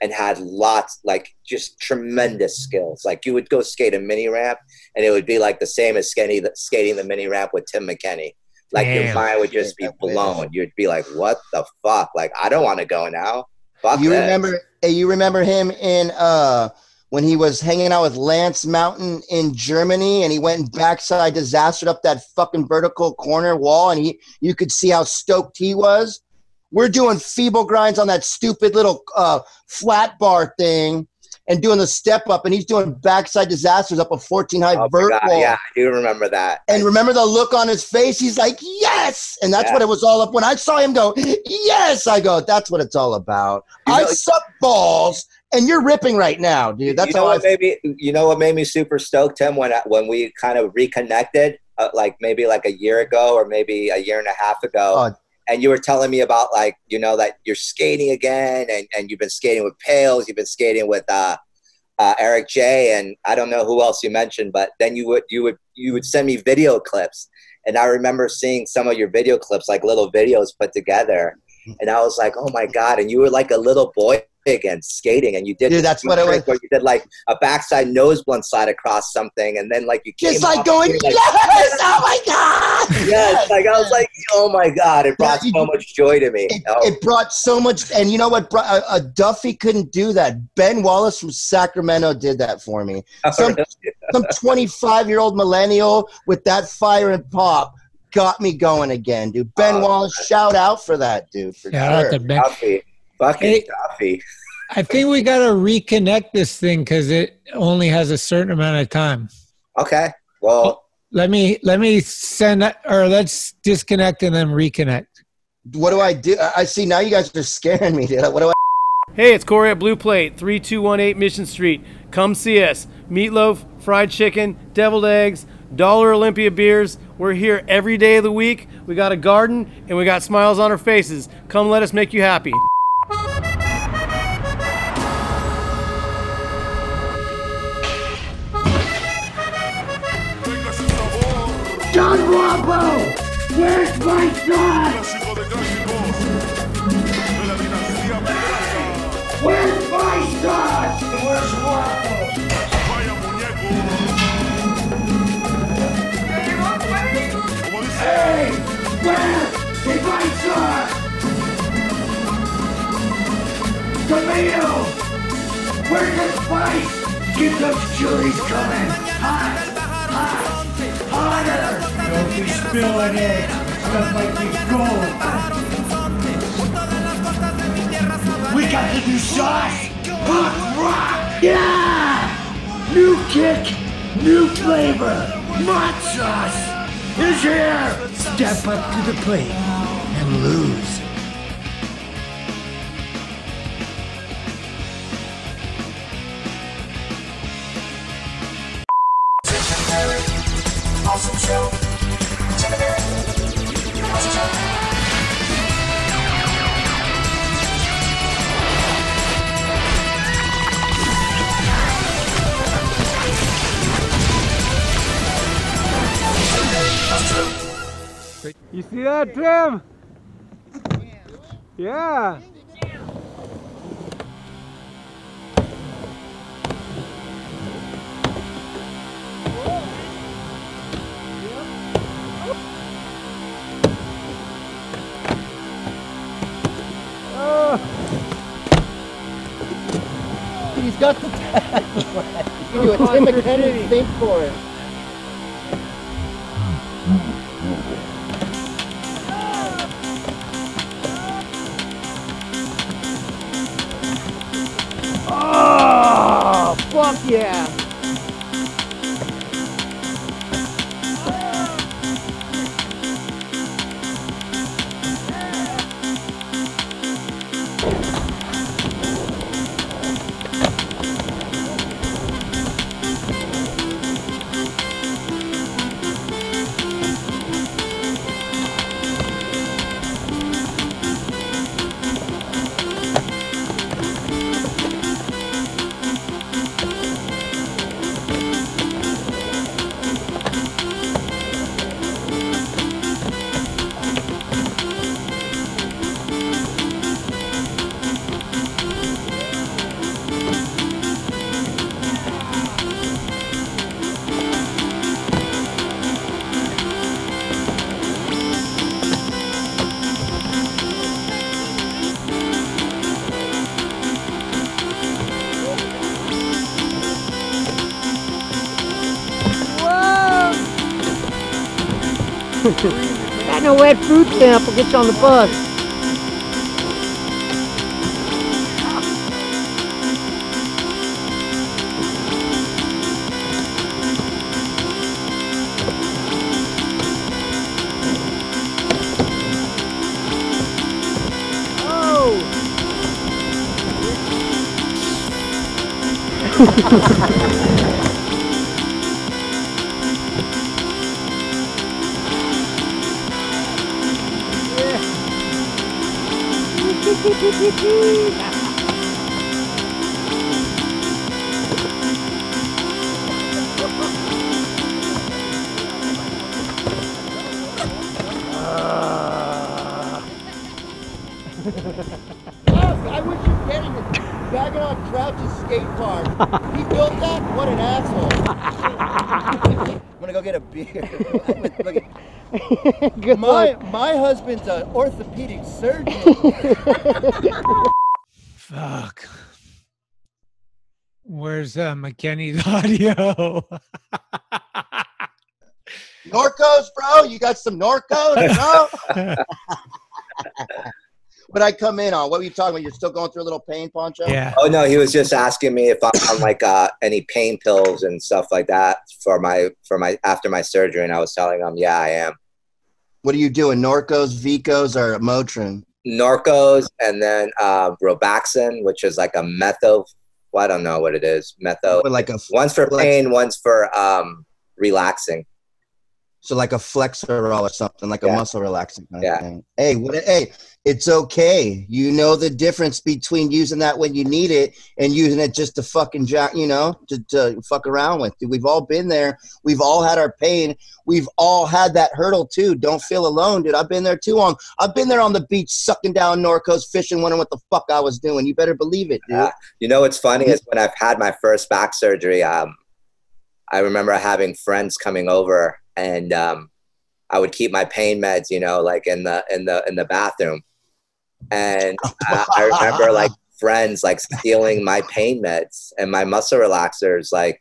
and had lots like just tremendous skills. Like you would go skate a mini ramp and it would be like the same as skating the, skating the mini ramp with Tim McKenney. Like your mind would just be blown. You'd be like, "What the fuck? Like I don't want to go now." Fuck you this. remember? You remember him in uh when he was hanging out with Lance Mountain in Germany, and he went backside disastered up that fucking vertical corner wall, and he you could see how stoked he was. We're doing feeble grinds on that stupid little uh, flat bar thing, and doing the step up, and he's doing backside disasters up a 14 high Oh vert God, wall. yeah, I do remember that. And remember the look on his face? He's like, yes. And that's Yeah. what it was all up. When I saw him go, yes, I go, that's what it's all about. I know- suck balls, and you're ripping right now, dude. That's you know how I what made me you know what made me super stoked Tim when I- when we kind of reconnected uh, like maybe like a year ago or maybe a year and a half ago Oh. And you were telling me about like you know that you're skating again and, and you've been skating with Pales you've been skating with uh, uh, Eric J and I don't know who else you mentioned but then you would you would you would send me video clips. And I remember seeing some of your video clips like little videos put together. And I was like oh my god. And you were like a little boy again skating and you did Dude, that's what it was. where you did like a backside nose blunt slide across something and then like you came just like going, and you, yes, oh my God. yes like I was like oh my god it brought you- so much joy to me It, Oh, it brought so much, and you know what? brought- Uh, uh, Duffy couldn't do that. Ben Wallace from Sacramento did that for me. Some some 25 year old millennial with that fire and pop got me going again, dude. Ben Oh, Wallace, shout out for that, dude. For Shout out sure. to Ben. Duffy fucking Hey. Duffy I think we got to reconnect this thing because it only has a certain amount of time. okay well Let me let me send that, or let's disconnect and then reconnect. What do I do? I I see now you guys are scaring me, dude. What do I? Hey, it's Corey at Blue Plate, 3218 Mission Street. Come see us. Meatloaf, fried chicken, deviled eggs, Dollar Olympia beers. We're here every day of the week. We got a garden and we got smiles on our faces. Come let us make you happy. John Guapo! Where's my son? Where's my son? Where's Guapo? Hey! Where is my son? Tomato! Where's the spice? Get those chilies coming! Hot! Hot! We got the new sauce! Pop rock! Yeah! New kick! New flavor! Mod sauce is here! step up to the plate and lose. That, Tim? Yeah. He's got the tag. You do a Tim McKenney think for it. Got no wet fruit sample. Get you on the bus. Oh. I my, my husband's an orthopedic surgeon. Fuck. Where's uh, McKenney's audio? Norcos, bro? You got some Norcos, bro? what I come in on? What were you talking about? You're still going through a little pain, Pancho? Yeah. Oh no, he was just asking me if I'm on like uh, any pain pills and stuff like that for my for my after my surgery, and I was telling him, yeah, I am. What are you doing? Norcos, Vicos, or Motrin? Norcos and then uh, Robaxin, which is like a metho. Well, I don't know what it is. Metho. Like a one's for pain, one's for um, relaxing. So like a Flexeril or something, like a muscle relaxing kind Yeah. of thing. Hey, what? Hey, it's okay. You know the difference between using that when you need it and using it just to fucking jack, you know, to, to fuck around with. Dude, we've all been there. We've all had our pain. We've all had that hurdle too. Don't feel alone, dude. I've been there too. On I've been there on the beach, sucking down Norcos, fishing, wondering what the fuck I was doing. You better believe it, dude. Yeah. You know what's funny is when I've had my first back surgery, um, I remember having friends coming over and um, I would keep my pain meds, you know, like in the in the in the bathroom. And uh, I remember like friends like stealing my pain meds and my muscle relaxers, like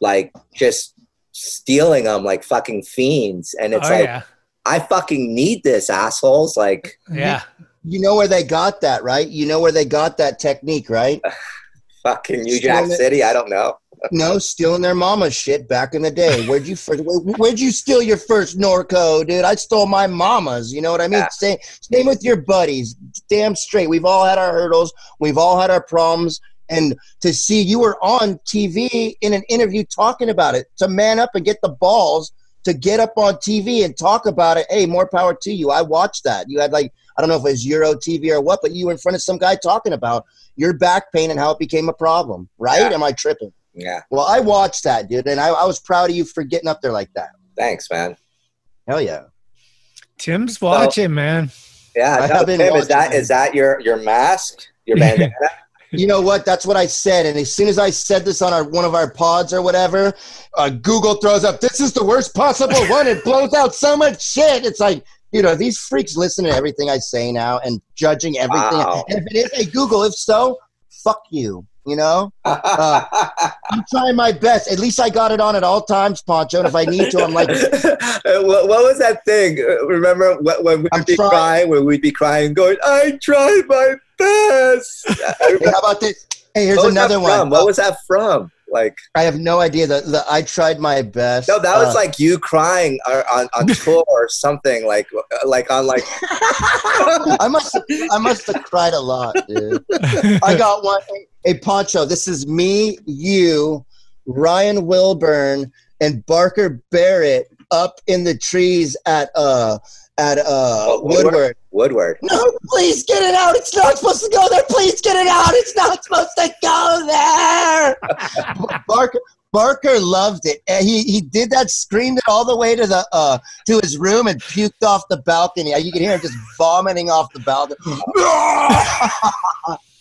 like just stealing them like fucking fiends. And it's Oh, like yeah. I fucking need this, assholes. Like Yeah. You know where they got that, right? You know where they got that technique, right? fucking New Jack City. I don't know. No, stealing their mama's shit back in the day. Where'd you first, where, where'd you steal your first Norco, dude? I stole my mama's. You know what I mean? Yeah. Same, same with your buddies. Damn straight. We've all had our hurdles. We've all had our problems. And to see you were on TV in an interview talking about it, to man up and get the balls to get up on TV and talk about it. Hey, more power to you. I watched that. You had like I don't know if it was Euro TV or what, but you were in front of some guy talking about your back pain and how it became a problem. Right? Yeah. Am I tripping? Yeah. Well, I watched that, dude, and I, I was proud of you for getting up there like that. Thanks, man. Hell yeah. Tim's watching, man. Yeah. I no, have been Tim, is watching that it. is that your your mask? Your bandana? You know what? That's what I said. And as soon as I said this on our one of our pods or whatever, uh, Google throws up, "This is the worst possible one." It blows out so much shit. It's like, you know, these freaks listen to everything I say now and judging everything. Wow. And if it is, hey Google, if so, fuck you. You know, uh, I'm trying my best. At least I got it on at all times, Pancho. And if I need to, I'm like, what, what was that thing? Uh, Remember when, we'd be trying- crying, when we'd be crying, going, "I tried my best." hey, how about this? Hey, here's another one. What was that from? Like, I have no idea. The, the I tried my best. no, that was Uh, like you crying on, on tour or something. Like, uh, like on like. I must I must have cried a lot, dude. I got one. Hey, Pancho, this is me, you, Ryan Wilburn, and Barker Barrett up in the trees at uh at uh Oh, Woodward. Woodward. No, please get it out. It's not supposed to go there. Please get it out. It's not supposed to go there. Barker Barker loved it. And he he did that, screamed it all the way to the uh to his room and puked off the balcony. You can hear him just vomiting off the balcony.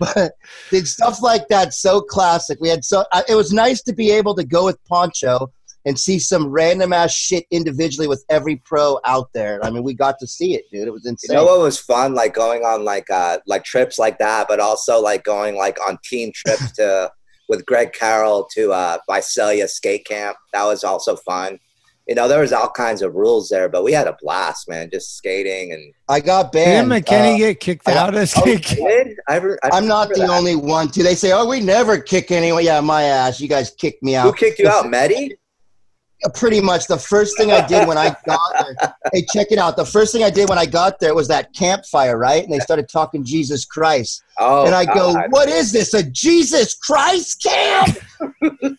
but did stuff like that so classic. We had so it was nice to be able to go with Pancho and see some random ass shit individually with every pro out there. I mean, we got to see it, dude. It was insane. You know what was fun? Like going on like uh like trips like that, but also like going like on team trips to with Greg Carroll to uh Visalia skate camp. That was also fun. You know, there was all kinds of rules there, but we had a blast, man. Just skating and I got Didn't banned. McKenney Uh, get kicked I- out of oh, skate did I, re- I I'm not the that. only one. Too. They say, "Oh, we never kick anyone." Yeah, my ass. You guys kicked me out. Who kicked you out, Medi? Pretty much the first thing I did when I got there. hey, check it out. The first thing I did when I got there was that campfire, right? And they started talking Jesus Christ. Oh, and I go, God. "What is this? A Jesus Christ camp?"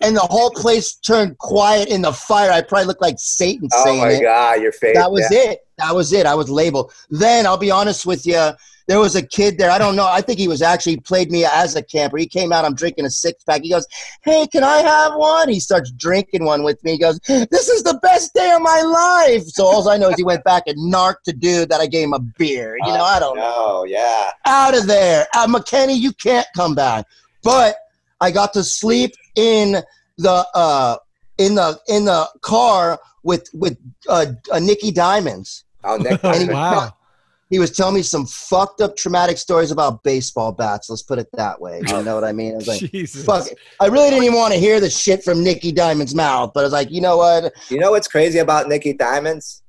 and the whole place turned quiet in the fire. I probably looked like Satan oh, saying. Oh my it. god, your face. That was yeah. it. That was it. I was labeled. Then I'll be honest with you. There was a kid there. I don't know. I think he was actually played me as a camper. He came out. I'm drinking a six pack. He goes, "Hey, can I have one?" He starts drinking one with me. He goes, "This is the best day of my life." So all I know is he went back and narked a dude that I gave him a beer. You know, I don't know Oh yeah. out of there. Uh, McKenney, you can't come back. But I got to sleep in the uh, in the in the car with with uh, uh, Nicky Diamonds. Oh, Nick. And he, Wow. He was telling me some fucked up traumatic stories about baseball bats. Let's put it that way. You know what I mean? I was like, Jesus. fuck it. I really didn't even want to hear the shit from Nicky Diamond's mouth, but I was like, you know what? You know what's crazy about Nicky Diamonds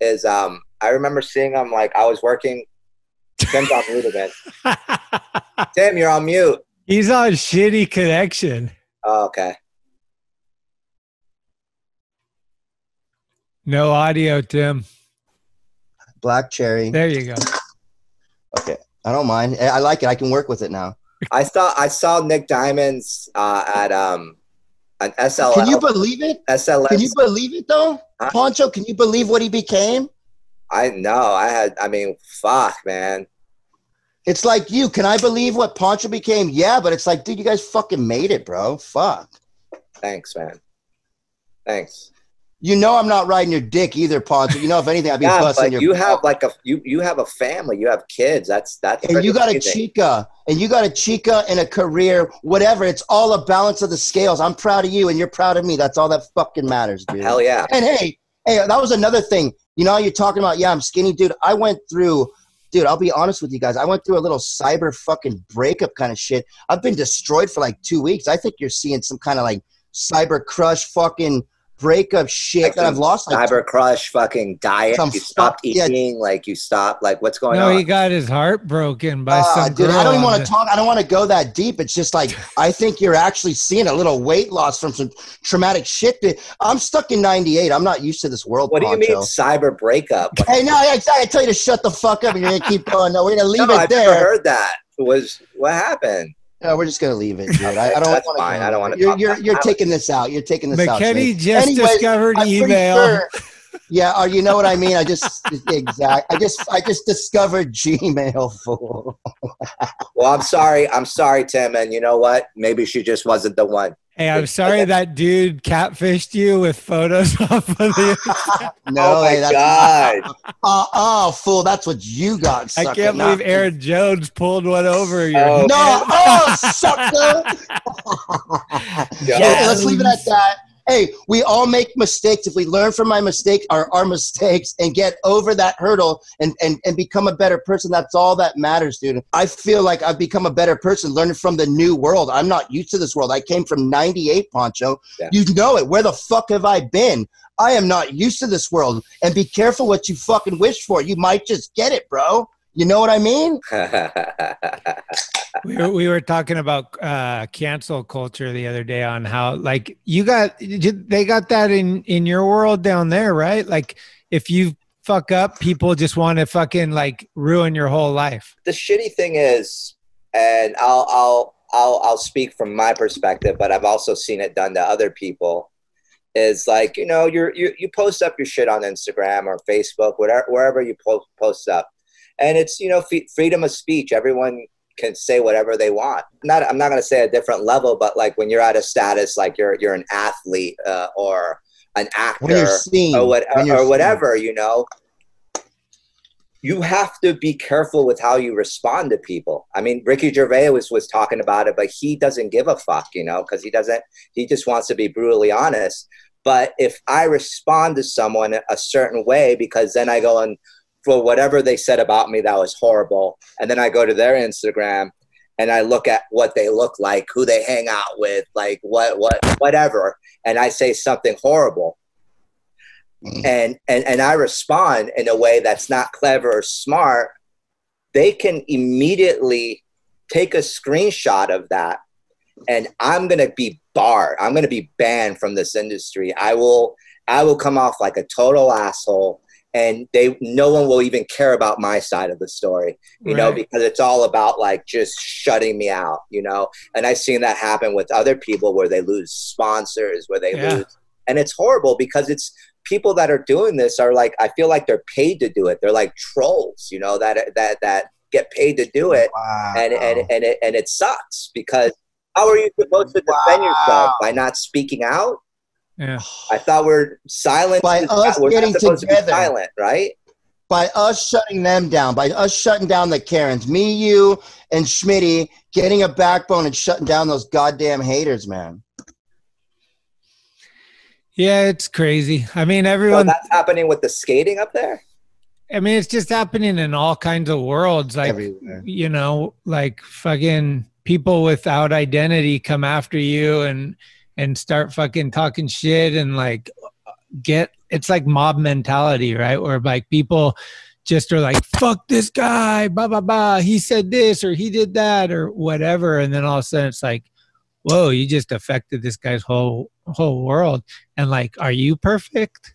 is um I remember seeing him like I was working. Tim's on mute again. Tim, you're on mute. He's on shitty connection. Oh, okay. No audio, Tim. Black cherry. There you go. Okay, I don't mind. I I like it. I can work with it now. I saw I saw Nick Diamonds uh, at um an SLL. Can you believe it? SLS? Can you believe it though, Huh? Pancho? Can you believe what he became? I know. I had. I mean, fuck, man. It's like you. Can I believe what Pancho became? Yeah, but it's like, dude, you guys fucking made it, bro. Fuck. Thanks, man. Thanks. You know I'm not riding your dick either, Ponce. You know if anything, I'd be Yeah, busting your. you have like a you you have a family. You have kids. That's that's. and you got a chica, and you got a chica and a career, whatever. It's all a balance of the scales. I'm proud of you, and you're proud of me. That's all that fucking matters, dude. Hell yeah. And hey, hey, that was another thing. You know, you're talking about, yeah, I'm skinny, dude. I went through, dude. I'll be honest with you guys. I went through a little cyber fucking breakup kind of shit. I've been destroyed for like two weeks. I think you're seeing some kind of like cyber crush fucking breakup shit Like that I've lost. Like, Cyber crush fucking diet. Some you stopped fuck- yeah. eating, like you stopped. Like what's going no, on? No, he got his heart broken by Ah, some dude, girl. I don't want to talk. I don't want to go that deep. It's just like I think you're actually seeing a little weight loss from some traumatic shit. Dude. I'm stuck in '98. I'm not used to this world. what do you Pancho. mean cyber breakup? Hey, no, yeah, exactly. I tell you to shut the fuck up, and you're gonna keep going. No, we're gonna leave no, it I've there. never heard that. Was what happened? No, we're just gonna leave it, dude. I, I don't want to. I don't wanna You're you're, you're taking this out. You're taking this out. McKenney Smith. just Anyways, discovered I'm email. sure- yeah, uh, you know what I mean. I just exact. I just I just discovered Gmail fool. Well, I'm sorry. I'm sorry, Tim. And you know what? Maybe she just wasn't the one. Hey, I'm sorry that dude catfished you with photos off of the. No, oh my hey, that's god! Uh, oh, fool! That's what you got. I can't Not- believe Aaron Jones pulled one over you. Oh. No, oh, sucker! Hey, let's leave it at that. Hey, we all make mistakes. If we learn from my mistake, our, our mistakes, and get over that hurdle and, and, and become a better person, that's all that matters, dude. I feel like I've become a better person learning from the new world. I'm not used to this world. I came from 98, Pancho. Yeah. You know it. Where the fuck have I been? I am not used to this world. And be careful what you fucking wish for. You might just get it, bro. You know what I mean? we, were, we were talking about uh, cancel culture the other day on how like you got they got that in in your world down there, right? Like if you fuck up, people just want to fucking like ruin your whole life. the shitty thing is, and I'll I'll I'll I'll speak from my perspective, but I've also seen it done to other people. Is like you know you're, you you post up your shit on Instagram or Facebook, whatever wherever you post post up, and it's you know f- freedom of speech. Everyone can say whatever they want. Not I'm not gonna say a different level, but like when you're at a status like you're you're an athlete uh, or an actor seen. or what or whatever, you know, you have to be careful with how you respond to people. I mean, Ricky Gervais was, was talking about it, but he doesn't give a fuck, you know, because he doesn't, he just wants to be brutally honest. But if I respond to someone a certain way, because then I go and for whatever they said about me that was horrible, and then I go to their Instagram and I look at what they look like, who they hang out with, like what, what, whatever, and I say something horrible, and and and I respond in a way that's not clever or smart, they can immediately take a screenshot of that and I'm going to be barred. I'm going to be banned from this industry. I will I will come off like a total asshole and they no one will even care about my side of the story, you know, because it's all about like just shutting me out, you know. And I've seen that happen with other people where they lose sponsors, where they Yeah. lose and it's horrible because it's people that are doing this are like I feel like they're paid to do it. They're like trolls, you know, that that that get paid to do it, and and and it and it sucks because how are you supposed to defend yourself by not speaking out? Yeah. I thought we're silent. By us we're getting together. to be silent, right? by us shutting them down, by us shutting down the Karens, me, you, and Schmitty getting a backbone and shutting down those goddamn haters, man. Yeah, it's crazy. I mean, So everyone. that's happening with the skating up there. I mean, it's just happening in all kinds of worlds. Like, Everywhere. you know, like fucking people without identity come after you and and start fucking talking shit and like get. It's like mob mentality, right? Where like people just are like, "Fuck this guy," blah blah blah. He said this or he did that or whatever, and then all of a sudden it's like, "Whoa, you just affected this guy's whole whole world." And like, are you perfect?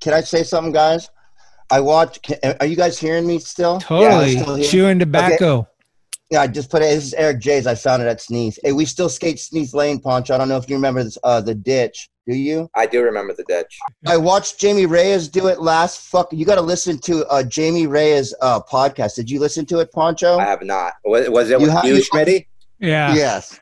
Can I say something, guys? I watch. Can, are you guys hearing me still? Totally still chewing tobacco. Yeah, I just put it. This is Eric J's. I found it at Sneeze. Hey, we still skate Sneeze Lane, Pancho. I don't know if you remember this. Uh, the ditch. Do you? I do remember the ditch. I watched Jamie Reyes do it last. Fuck, you got to listen to uh, Jamie Reyes' uh, podcast. Did you listen to it, Pancho? I have not. Was, was it You with ha- you, you- Schmitty? Yeah. Yes.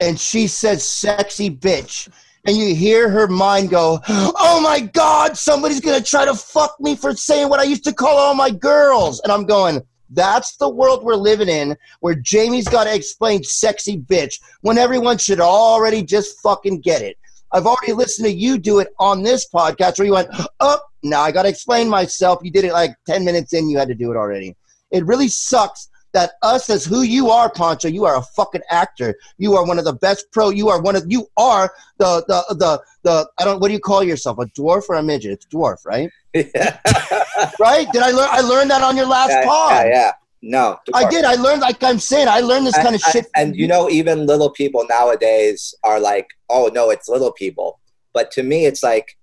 And she said, sexy bitch. And you hear her mind go, oh my God, somebody's going to try to fuck me for saying what I used to call all my girls. And I'm going, that's the world we're living in where Jamie's got to explain sexy bitch when everyone should already just fucking get it. I've already listened to you do it on this podcast where you went, oh, now I got to explain myself. You did it like 10 minutes in, you had to do it already. It really sucks that us as who you are, Pancho, you are a fucking actor. You are one of the best pro. You are one of you are the the the the I don't what do you call yourself? A dwarf or a midget? It's dwarf, right? Yeah. right? Did I learn I learned that on your last yeah, pod. yeah, yeah. No, I did. I learned like I'm saying, I learned this kind of and, shit. And you know, even little people nowadays are like, oh no, it's little people. But to me, it's like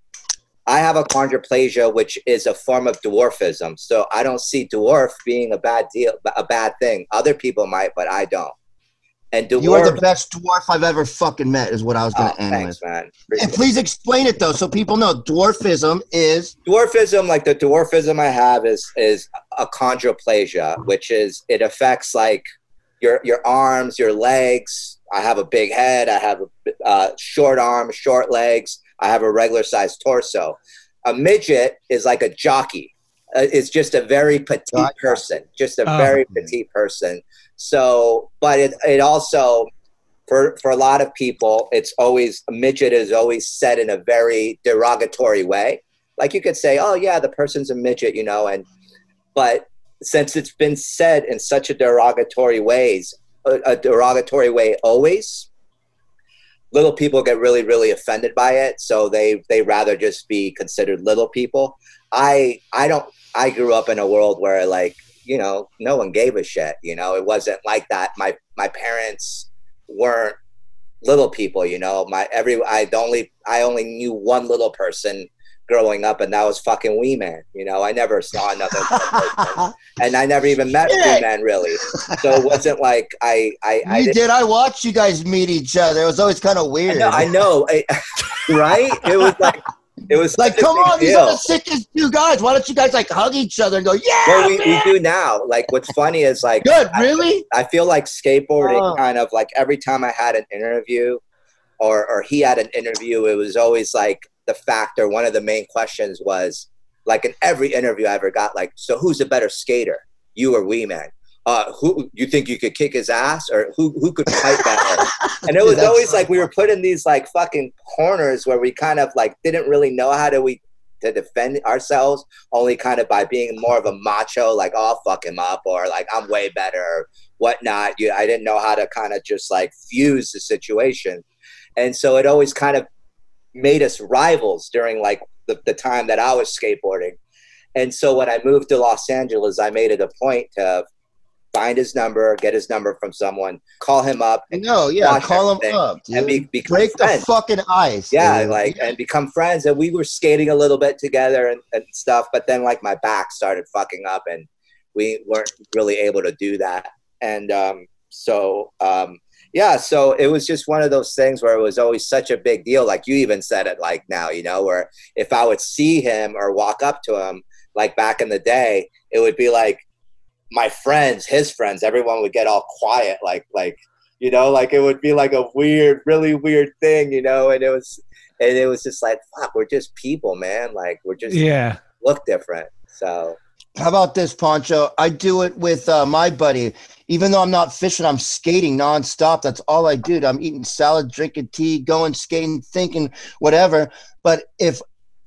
I have achondroplasia, which is a form of dwarfism. So I don't see dwarf being a bad deal, a bad thing. Other people might, but I don't. And dwarf, you are the best dwarf I've ever fucking met, is what I was going to oh, end thanks, with. man. And please explain it though, so people know. Dwarfism is dwarfism. Like the dwarfism I have is is achondroplasia, which is it affects like your your arms, your legs. I have a big head. I have uh, short arms, short legs. I have a regular sized torso. A midget is like a jockey. Uh, it's just a very petite person, just a Oh. very petite person. So, but it, it also, for, for a lot of people, it's always, a midget is always said in a very derogatory way. Like you could say, oh, yeah, the person's a midget, you know, and, but since it's been said in such a derogatory ways, a, a derogatory way always, little people get really really offended by it so they they rather just be considered little people. I i don't i grew up in a world where like you know no one gave a shit you know? It wasn't like that. My my parents weren't little people you know? My every i only i only knew one little person growing up and that was fucking wee man you know i never saw another and i never even met wee man really so it wasn't like i i, I you didn't- I watched you guys meet each other. It was always kind of weird. I know, I know I- right? It was like it was Like, come on, these are the sickest two guys. Why don't you guys like hug each other and go, yeah, Well, we, we do now. Like, what's funny is like, Good, really? I feel like skateboarding Oh. kind of like every time I had an interview, or or he had an interview, it was always like the factor. One of the main questions was like in every interview I ever got, like, so who's a better skater, you or we, Man? Uh, who you think you could kick his ass, or who who could fight better? and it was that's always like we were put in these like fucking corners where we kind of like didn't really know how to we to defend ourselves only kind of by being more of a macho like oh I'll fuck him up or like i'm way better or whatnot you i didn't know how to kind of just like fuse the situation and so it always kind of made us rivals during like the, the time that i was skateboarding and so when i moved to los angeles i made it a point to find his number get his number from someone call him up and No, yeah, call him up, and be, dude. become Break the fucking ice. Yeah, dude. like and become friends. And we were skating a little bit together and, and stuff. But then like my back started fucking up and we weren't really able to do that. And um, so um, yeah, so it was just one of those things where it was always such a big deal. Like you even said it like now, you know, where if I would see him or walk up to him, like back in the day, it would be like my friends, his friends, everyone would get all quiet, like like you know, like it would be like a weird, really weird thing, you know, and it was and it was just like, fuck, we're just people, man. Like we're just Yeah. look different. So How about this, Pancho? I do it with uh, my buddy. Even though I'm not fishing, I'm skating nonstop. That's all I do. I'm eating salad, drinking tea, going skating, thinking whatever. But if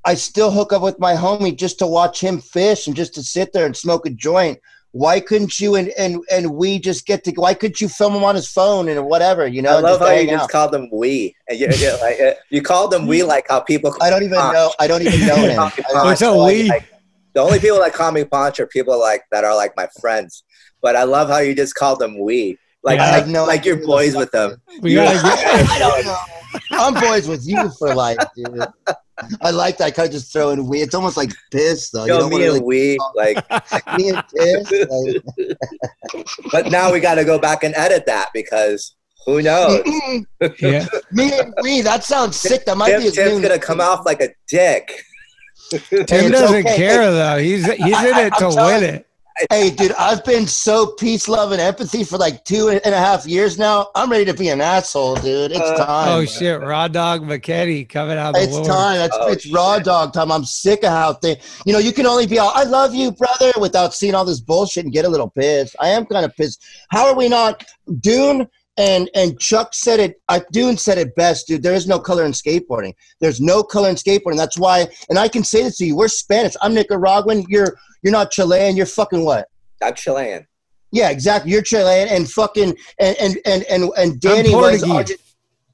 I still hook up with my homie just to watch him fish and just to sit there and smoke a joint, why couldn't you and and and we just get to? Why couldn't you film him on his phone and whatever? You know, I love just how you hang just out. called them we. And you, you, like, uh, you called them we like how people. I don't even Ponch. know. I don't even know him. Call me I- Ponch. What's up, Like- we? like, the only people that call me Ponch are people like that are like my friends. But I love how you just called them we. Like, Yeah. I like, have no like you're boys with them. We You- gotta get, I don't know. I'm boys with you for life, dude. I like that. kind of just throw in we. It's almost like piss, though. You Yo, don't me want to and we like, me and piss. Like, but now we got to go back and edit that because who knows? yeah. me and we. That sounds sick. That might Tim, be his Tim's gonna come off like a dick. Tim doesn't okay. care though. He's he's I- in I- it I'm to telling win it. Hey, dude, I've been so peace, love, and empathy for like two and a half years now. I'm ready to be an asshole, dude. It's Uh, time. Oh shit, Raw Dog McKenney coming out It's woodwork. time. It's, Oh, it's raw dog time. I'm sick of how they, you know, you can only be all, I love you, brother, without seeing all this bullshit and get a little pissed. I am kind of pissed. How are we not? Dune and and Chuck said it. I Dune said it best, dude. There is no color in skateboarding. There's no color in skateboarding. That's why, and I can say this to you. We're Spanish. I'm Nicaraguan. You're you're not Chilean. You're fucking what? I'm Chilean. Yeah, exactly. You're Chilean and fucking and and and and, and Danny was Portuguese. Argent-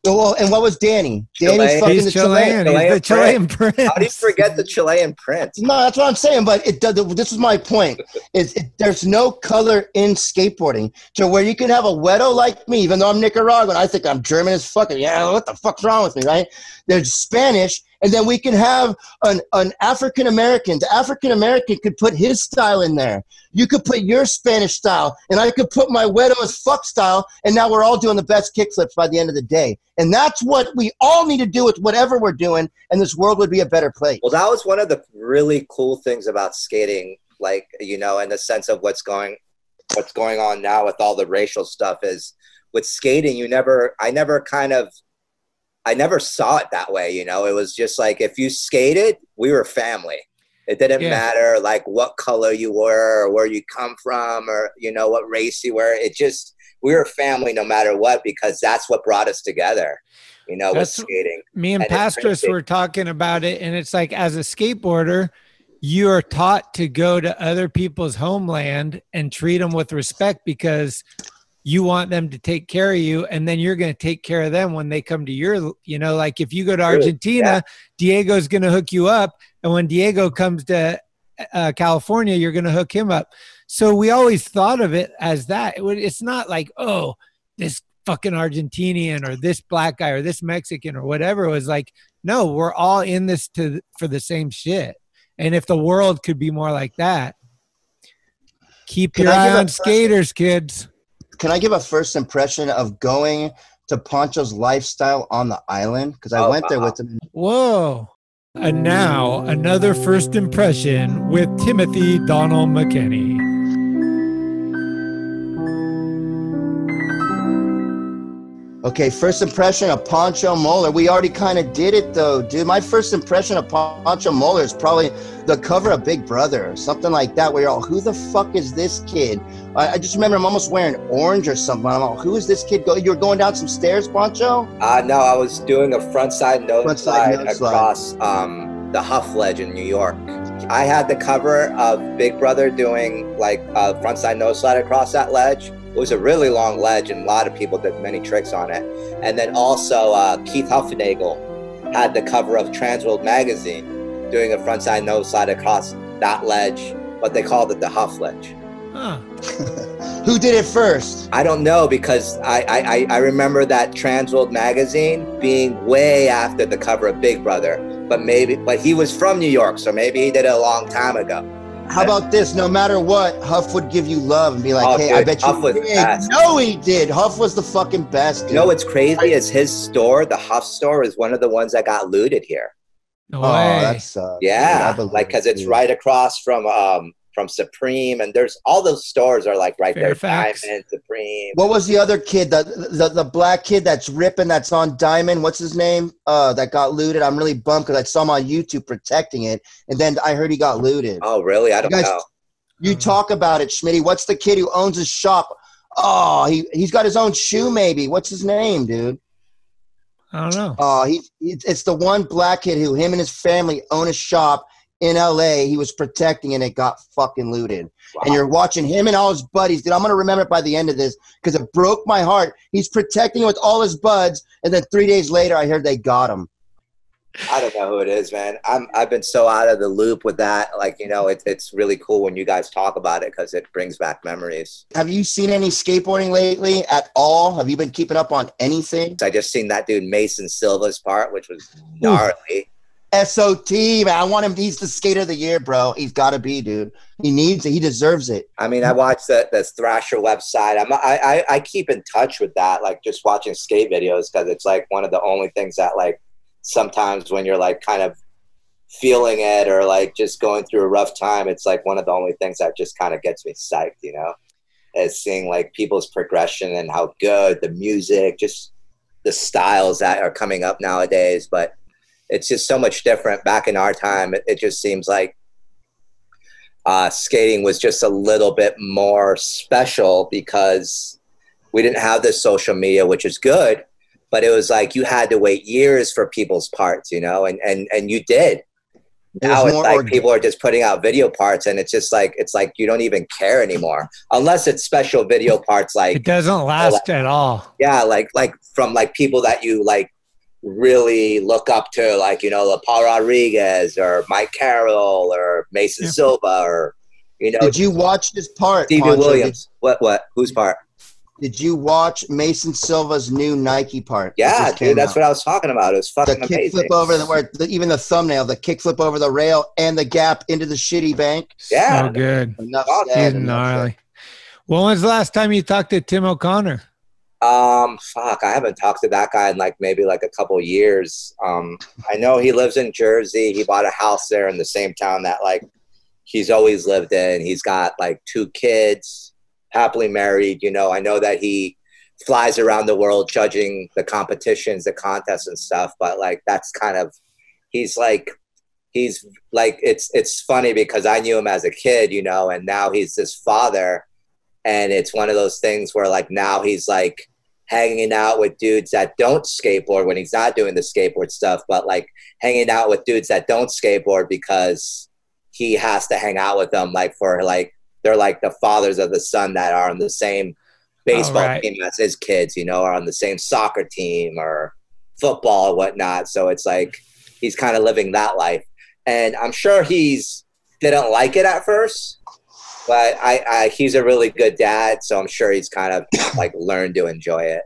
well, and what was Danny? Chilean. Fucking He's the Chilean. Chilean. He's the Chilean prince. How do you forget the Chilean prince? No, that's what I'm saying. But it does. This is my point. Is it, there's no color in skateboarding to where you can have a wedo like me, even though I'm Nicaraguan. I think I'm German as fucking. Yeah, what the fuck's wrong with me, right? There's Spanish, and then we can have an an African American. The African American could put his style in there. You could put your Spanish style, and I could put my wedo as fuck style, and now we're all doing the best kickflips by the end of the day. And that's what we all need to do with whatever we're doing, and this world would be a better place. Well, that was one of the really cool things about skating, like you know, in the sense of what's going, what's going on now with all the racial stuff is with skating. You never, I never kind of, I never saw it that way. You know, it was just like if you skated, we were family. It didn't Yeah. matter like what color you were or where you come from or you know what race you were. It just we were family no matter what because that's what brought us together. You know, That's- with skating. Me and And Pastris were talking about it, and it's like as a skateboarder, you are taught to go to other people's homeland and treat them with respect because you want them to take care of you, and then you're going to take care of them when they come to your. You know, like if you go to Argentina, Diego's going to hook you up, and when Diego comes to uh, California, you're going to hook him up. So we always thought of it as that. It's not like oh, this fucking Argentinian or this black guy or this Mexican or whatever. It was like, no, we're all in this to for the same shit. And if the world could be more like that, keep Can your I eye on skaters, kids. Can I give a first impression of going to Pancho's lifestyle on the island? Because I Oh, went there with him. Whoa. And now another first impression with Timothy Donald McKenney. Okay, first impression of Pancho Moler. We already kind of did it though, dude. My first impression of Pancho Moler is probably the cover of Big Brother or something like that, where you're all, who the fuck is this kid? I, I just remember I'm almost wearing orange or something. I'm all, who is this kid? Go, you were going down some stairs, Pancho? Uh, no, I was doing a front side nose Front side slide nose slide. across um, the Huf Ledge in New York. I had the cover of Big Brother doing like a front side nose slide across that ledge. It was a really long ledge, and a lot of people did many tricks on it. And then also uh, Keith Hufnagel had the cover of Transworld magazine doing a front side nose slide across that ledge, but they called it the Huf Ledge. Huh. Who did it first? I don't know because I, I, I- I remember that Transworld magazine being way after the cover of Big Brother, but maybe but he was from New York, so maybe he did it a long time ago. How about this? No matter what, Huf would give you love and be like, Oh, "Hey, I dude, bet you Huf was did." best. No, he did. Huf was the fucking best. Dude. You know what's crazy is his store, the Huf store, is one of the ones that got looted here. No Oh, way. that sucks. Yeah, I believe like because it's right across from um from Supreme, and there's all those stores are like right Fairfax. there, Diamond, Supreme. What was the other kid? The, the the black kid that's ripping. That's on Diamond. What's his name? Uh, that got looted. I'm really bummed because I saw him on YouTube protecting it, and then I heard he got looted. Oh, really? I don't guys- know. You talk about it, Schmitty. What's the kid who owns his shop? Oh, he he's got his own shoe. Maybe. What's his name, dude? I don't know. Oh, he it's it's the one black kid who him and his family own a shop in LA. He was protecting and it got fucking looted. And you're watching him and all his buddies. Dude, I'm gonna remember it by the end of this because it broke my heart. He's protecting with all his buds, and then three days later, I heard they got him. I don't know who it is, man. I'm I've been so out of the loop with that. Like you know, it's it's really cool when you guys talk about it because it brings back memories. Have you seen any skateboarding lately at all? Have you been keeping up on anything? I just seen that dude Mason Silva's part, which was gnarly. SOT, man. I want him. He's the skater of the year, bro. He's got to be, dude. He needs it. He deserves it. I mean, I watch the, the Thrasher website. I'm, I, I I keep in touch with that, like just watching skate videos because it's like one of the only things that like sometimes when you're like kind of feeling it or like just going through a rough time, it's like one of the only things that just kind of gets me psyched, you know, is seeing like people's progression and how good the music, just the styles that are coming up nowadays. But it's just so much different. Back in our time, it, it just seems like uh, skating was just a little bit more special because we didn't have this social media, which is good, but it was like you had to wait years for people's parts, you know, and and and you did. now it's like orga- people are just putting out video parts and it's just like it's like you don't even care anymore unless it's special video parts like It doesn't last at all. yeah like like from like people that you like really look up to like you know the paul rodriguez or mike carroll or mason silva or you know Did you watch this part? stevie Pancho? williams what what whose part Did, did you watch Mason Silva's new Nike part? yeah just came dude that's out? what i was talking about it was the fucking kick amazing flip over the where the, even the thumbnail, the kick flip over the rail and the gap into the shitty bank. Yeah, so good. Enough He's said. enough said. gnarly. When was the last time you talked to Tim O'Connor? Um, fuck, I haven't talked to that guy in like maybe like a couple years. Um, I know he lives in Jersey. He bought a house there in the same town that like he's always lived in. He's got like two kids, happily married. You know, I know that he flies around the world judging the competitions, the contests and stuff. But like that's kind of he's like he's like it's it's funny because I knew him as a kid, you know, and now he's this father and it's one of those things where like now he's like hanging out with dudes that don't skateboard when he's not doing the skateboard stuff but like hanging out with dudes that don't skateboard because he has to hang out with them like for like they're like the fathers of the son that are on the same baseball right. team as his kids you know are on the same soccer team or football or whatnot so it's like he's kind of living that life and i'm sure he's didn't like it at first but I, I he's a really good dad, so I'm sure he's kind of like learned to enjoy it.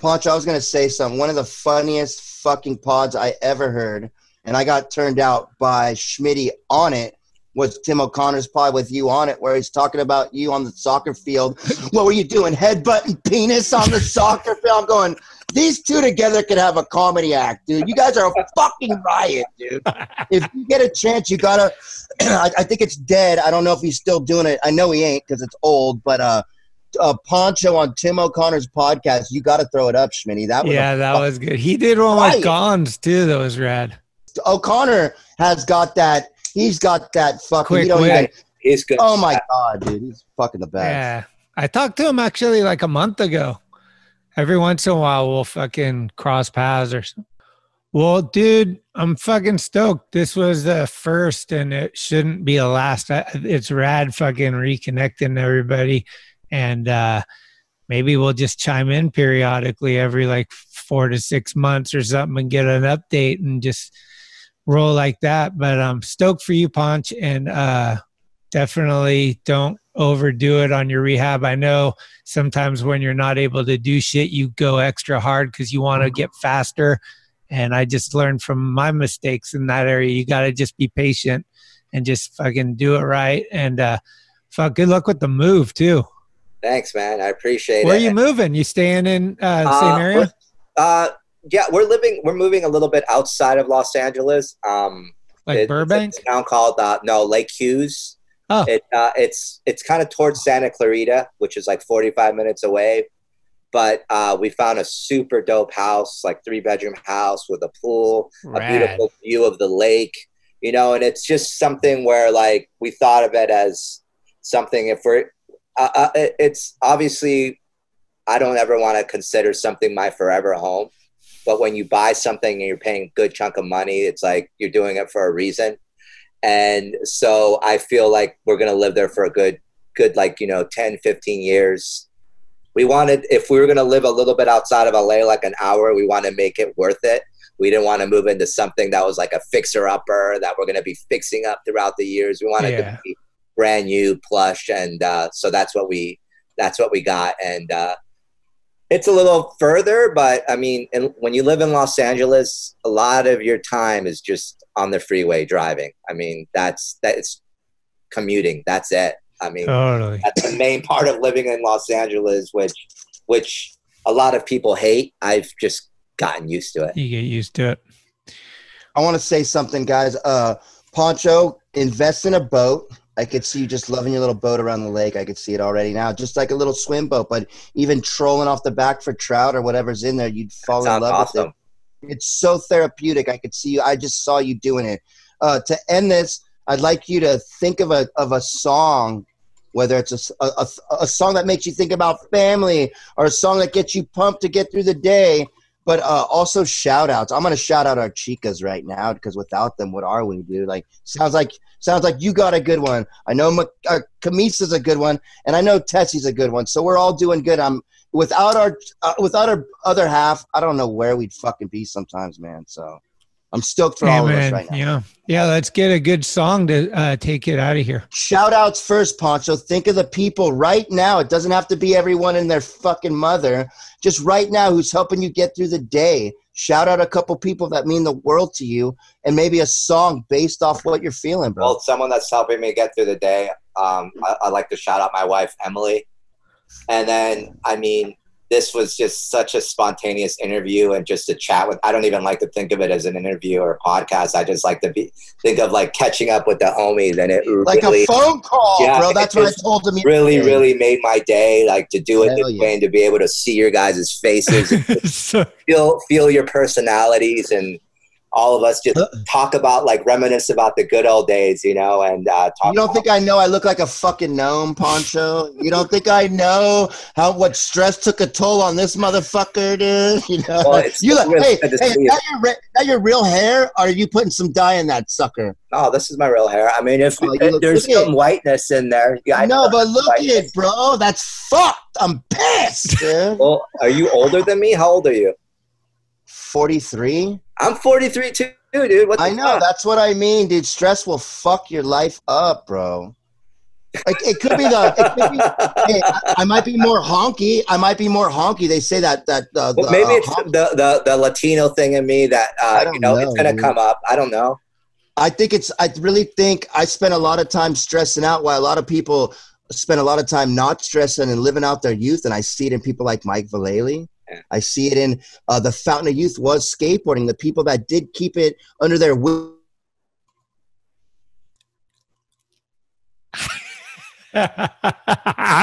Pancho, I was gonna say something. One of the funniest fucking pods I ever heard, and I got turned out by Schmitty on it. Was Tim O'Connor's pod with you on it, where he's talking about you on the soccer field? What were you doing? Headbutting penis on the soccer field? I'm going. These two together could have a comedy act, dude. You guys are a fucking riot, dude. If you get a chance, you gotta. I, I think it's dead. I don't know if he's still doing it. I know he ain't because it's old. But uh, uh, Pancho on Tim O'Connor's podcast, you got to throw it up, Schmitty. That was Yeah, that was good. He did one Right. with Gonz too. That was rad. O'Connor has got that. He's got that fucking. Quick you don't wit. even, He's good. oh my god, dude, he's fucking the best. Yeah, I talked to him actually like a month ago. Every once in a while, we'll fucking cross paths or something. Well, dude, I'm fucking stoked. This was the first, and it shouldn't be a last. It's rad, fucking reconnecting everybody, and uh maybe we'll just chime in periodically every like four to six months or something and get an update and just roll like that. But I'm stoked for you, Ponch, and uh definitely don't overdo it on your rehab. I know sometimes when you're not able to do shit, you go extra hard because you want to get faster. And I just learned from my mistakes in that area. You got to just be patient and just fucking do it right. And uh, fuck, good luck with the move too. Thanks, man. I appreciate it. Where it. are you moving? You staying in uh, the Uh, same area? Uh, yeah, we're living. We're moving a little bit outside of Los Angeles. Um, Like it- Burbank? It's a town called uh, no Lake Hughes. Oh. It, uh, it's it's kind of towards Santa Clarita, which is like 45 minutes away. But uh, we found a super dope house, like three bedroom house with a pool, Rad. a beautiful view of the lake. You know, and it's just something where like we thought of it as something. If we're, uh, uh, it's obviously, I don't ever want to consider something my forever home. But when you buy something and you're paying a good chunk of money, it's like you're doing it for a reason. And so I feel like we're going to live there for a good, good, like, you know, 10, 15 years. We wanted, if we were going to live a little bit outside of LA, like an hour, we want to make it worth it. We didn't want to move into something that was like a fixer upper that we're going to be fixing up throughout the years. We wanted Yeah. to be brand new plush. And uh, so that's what we, that's what we got. And uh, it's a little further, but I mean, and when you live in Los Angeles, a lot of your time is just on the freeway driving. I mean, that's that's commuting. That's it. I mean, Totally. that's the main part of living in Los Angeles, which which a lot of people hate. I've just gotten used to it. You get used to it. I want to say something, guys. Uh, Pancho, invest in a boat. I could see you just loving your little boat around the lake. I could see it already now, just like a little swim boat. But even trolling off the back for trout or whatever's in there, you'd fall in Sounds love with it. It's so therapeutic. I could see you. I just saw you doing it. Uh, to end this, I'd like you to think of a of a song, whether it's a a song that makes you think about family or a song that gets you pumped to get through the day. But uh, also shout outs. I'm gonna shout out our chicas right now because without them, what are we, dude? Like sounds like sounds like you got a good one. I know Ma- uh, Camisa's a good one, and I know Tessie's a good one. So we're all doing good. I'm without our uh, without our other half. I don't know where we'd fucking be sometimes, man. So I'm stoked for Hey, all of us right now. Yeah. Yeah. Let's get a good song to uh, take it out of here. Shout outs first, Pancho. Think of the people right now. It doesn't have to be everyone and their fucking mother. Just right now who's helping you get through the day. Shout out a couple people that mean the world to you and maybe a song based off what you're feeling, bro. Well, someone that's helping me get through the day. Um, I, I like to shout out my wife Emily, and then I mean, this was just such a spontaneous interview and just a chat with. I don't even like to think of it as an interview or a podcast. I just like to be think of like catching up with the homies, and it like really, a phone call, Yeah, bro. That's what I told him. Really, yesterday. really made my day. Like to do it Hell this yeah. way and to be able to see your guys' faces, and feel feel your personalities, and all of us just talk about like reminisce about the good old days, you know, and uh, talk. You don't think I know I look like a fucking gnome, Pancho? You don't think I know how what stress took a toll on this motherfucker, dude? You know, Well, you like, really hey, hey, that your, re- that your real hair? Or are you putting some dye in that sucker? Oh, this is my real hair. I mean, if, Oh, if look- there's look some whiteness in there, yeah, I no, know but look at it, bro. That's fucked. I'm pissed, dude. Well, are you older than me? How old are you? 43. I'm 43 too, dude. What I know. fuck? That's what I mean, dude. Stress will fuck your life up, bro. Like it could be the. It could be, hey, I, I might be more honky. I might be more honky. They say that that uh, Well, the, maybe uh, it's the, the the Latino thing in me that uh, you know, know, it's gonna dude. come up. I don't know. I think it's. I really think I spent a lot of time stressing out, while a lot of people spend a lot of time not stressing and living out their youth. And I see it in people like Mike Vallely. I see it in uh, the fountain of youth was skateboarding. The people that did keep it under their will.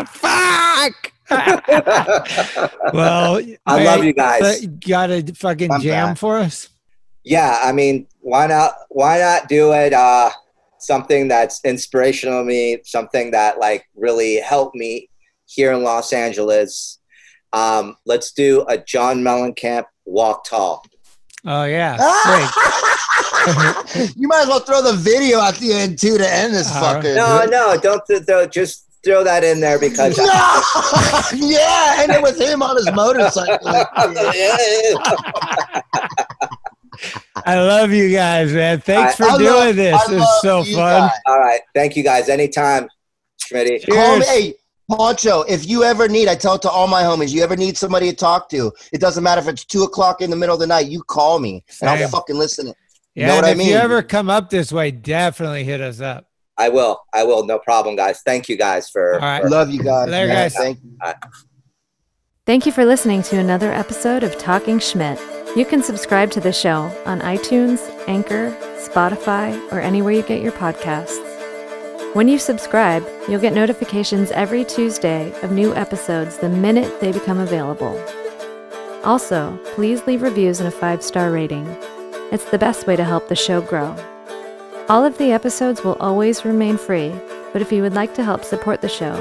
Fuck. well, I love you guys. Got a fucking I'm jam back. for us? Yeah, I mean, why not? Why not do it? Uh, something that's inspirational to me, something that like really helped me here in Los Angeles. Um, let's do a John Mellencamp walk tall. Oh yeah, you might as well throw the video at the end too to end this fucker. No, no, don't th- th- just throw that in there because No! yeah, and it was him on his motorcycle. I love you guys, man. Thanks for I- I doing love- this. I It's love so fun. guys. All right, thank you guys. Anytime, Schmitty. Call me, hey, Pancho, if you ever need, I tell it to all my homies, you ever need somebody to talk to, it doesn't matter if it's two o'clock in the middle of the night, you call me and I'll fucking listen. You Yeah, know what and I if you ever come up this way, definitely hit us up. I will. I will. No problem, guys. Thank you guys for. All right. for- Love you guys. Later, man. guys. Thank All right. Thank you for listening to another episode of Talkin' Schmit. You can subscribe to the show on iTunes, Anchor, Spotify, or anywhere you get your podcasts. When you subscribe, you'll get notifications every Tuesday of new episodes the minute they become available. Also, please leave reviews and a five star rating. It's the best way to help the show grow. All of the episodes will always remain free, but if you would like to help support the show,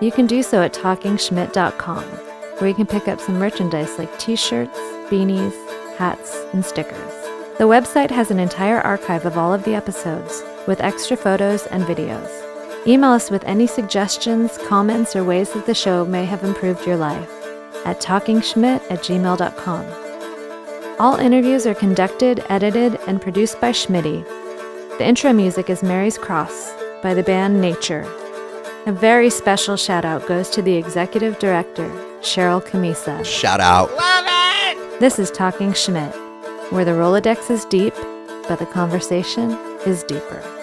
you can do so at talkinschmit.com, where you can pick up some merchandise like t shirts, beanies, hats, and stickers. The website has an entire archive of all of the episodes, with extra photos and videos. Email us with any suggestions, comments, or ways that the show may have improved your life at talkinschmit at gmail.com. All interviews are conducted, edited, and produced by Schmitty. The intro music is Mary's Cross by the band Natur. A very special shout out goes to the executive director, Sharal Camisa. Shout out. Love it! This is Talkin' Schmit, where the Rolodex is deep, but the conversation is deeper.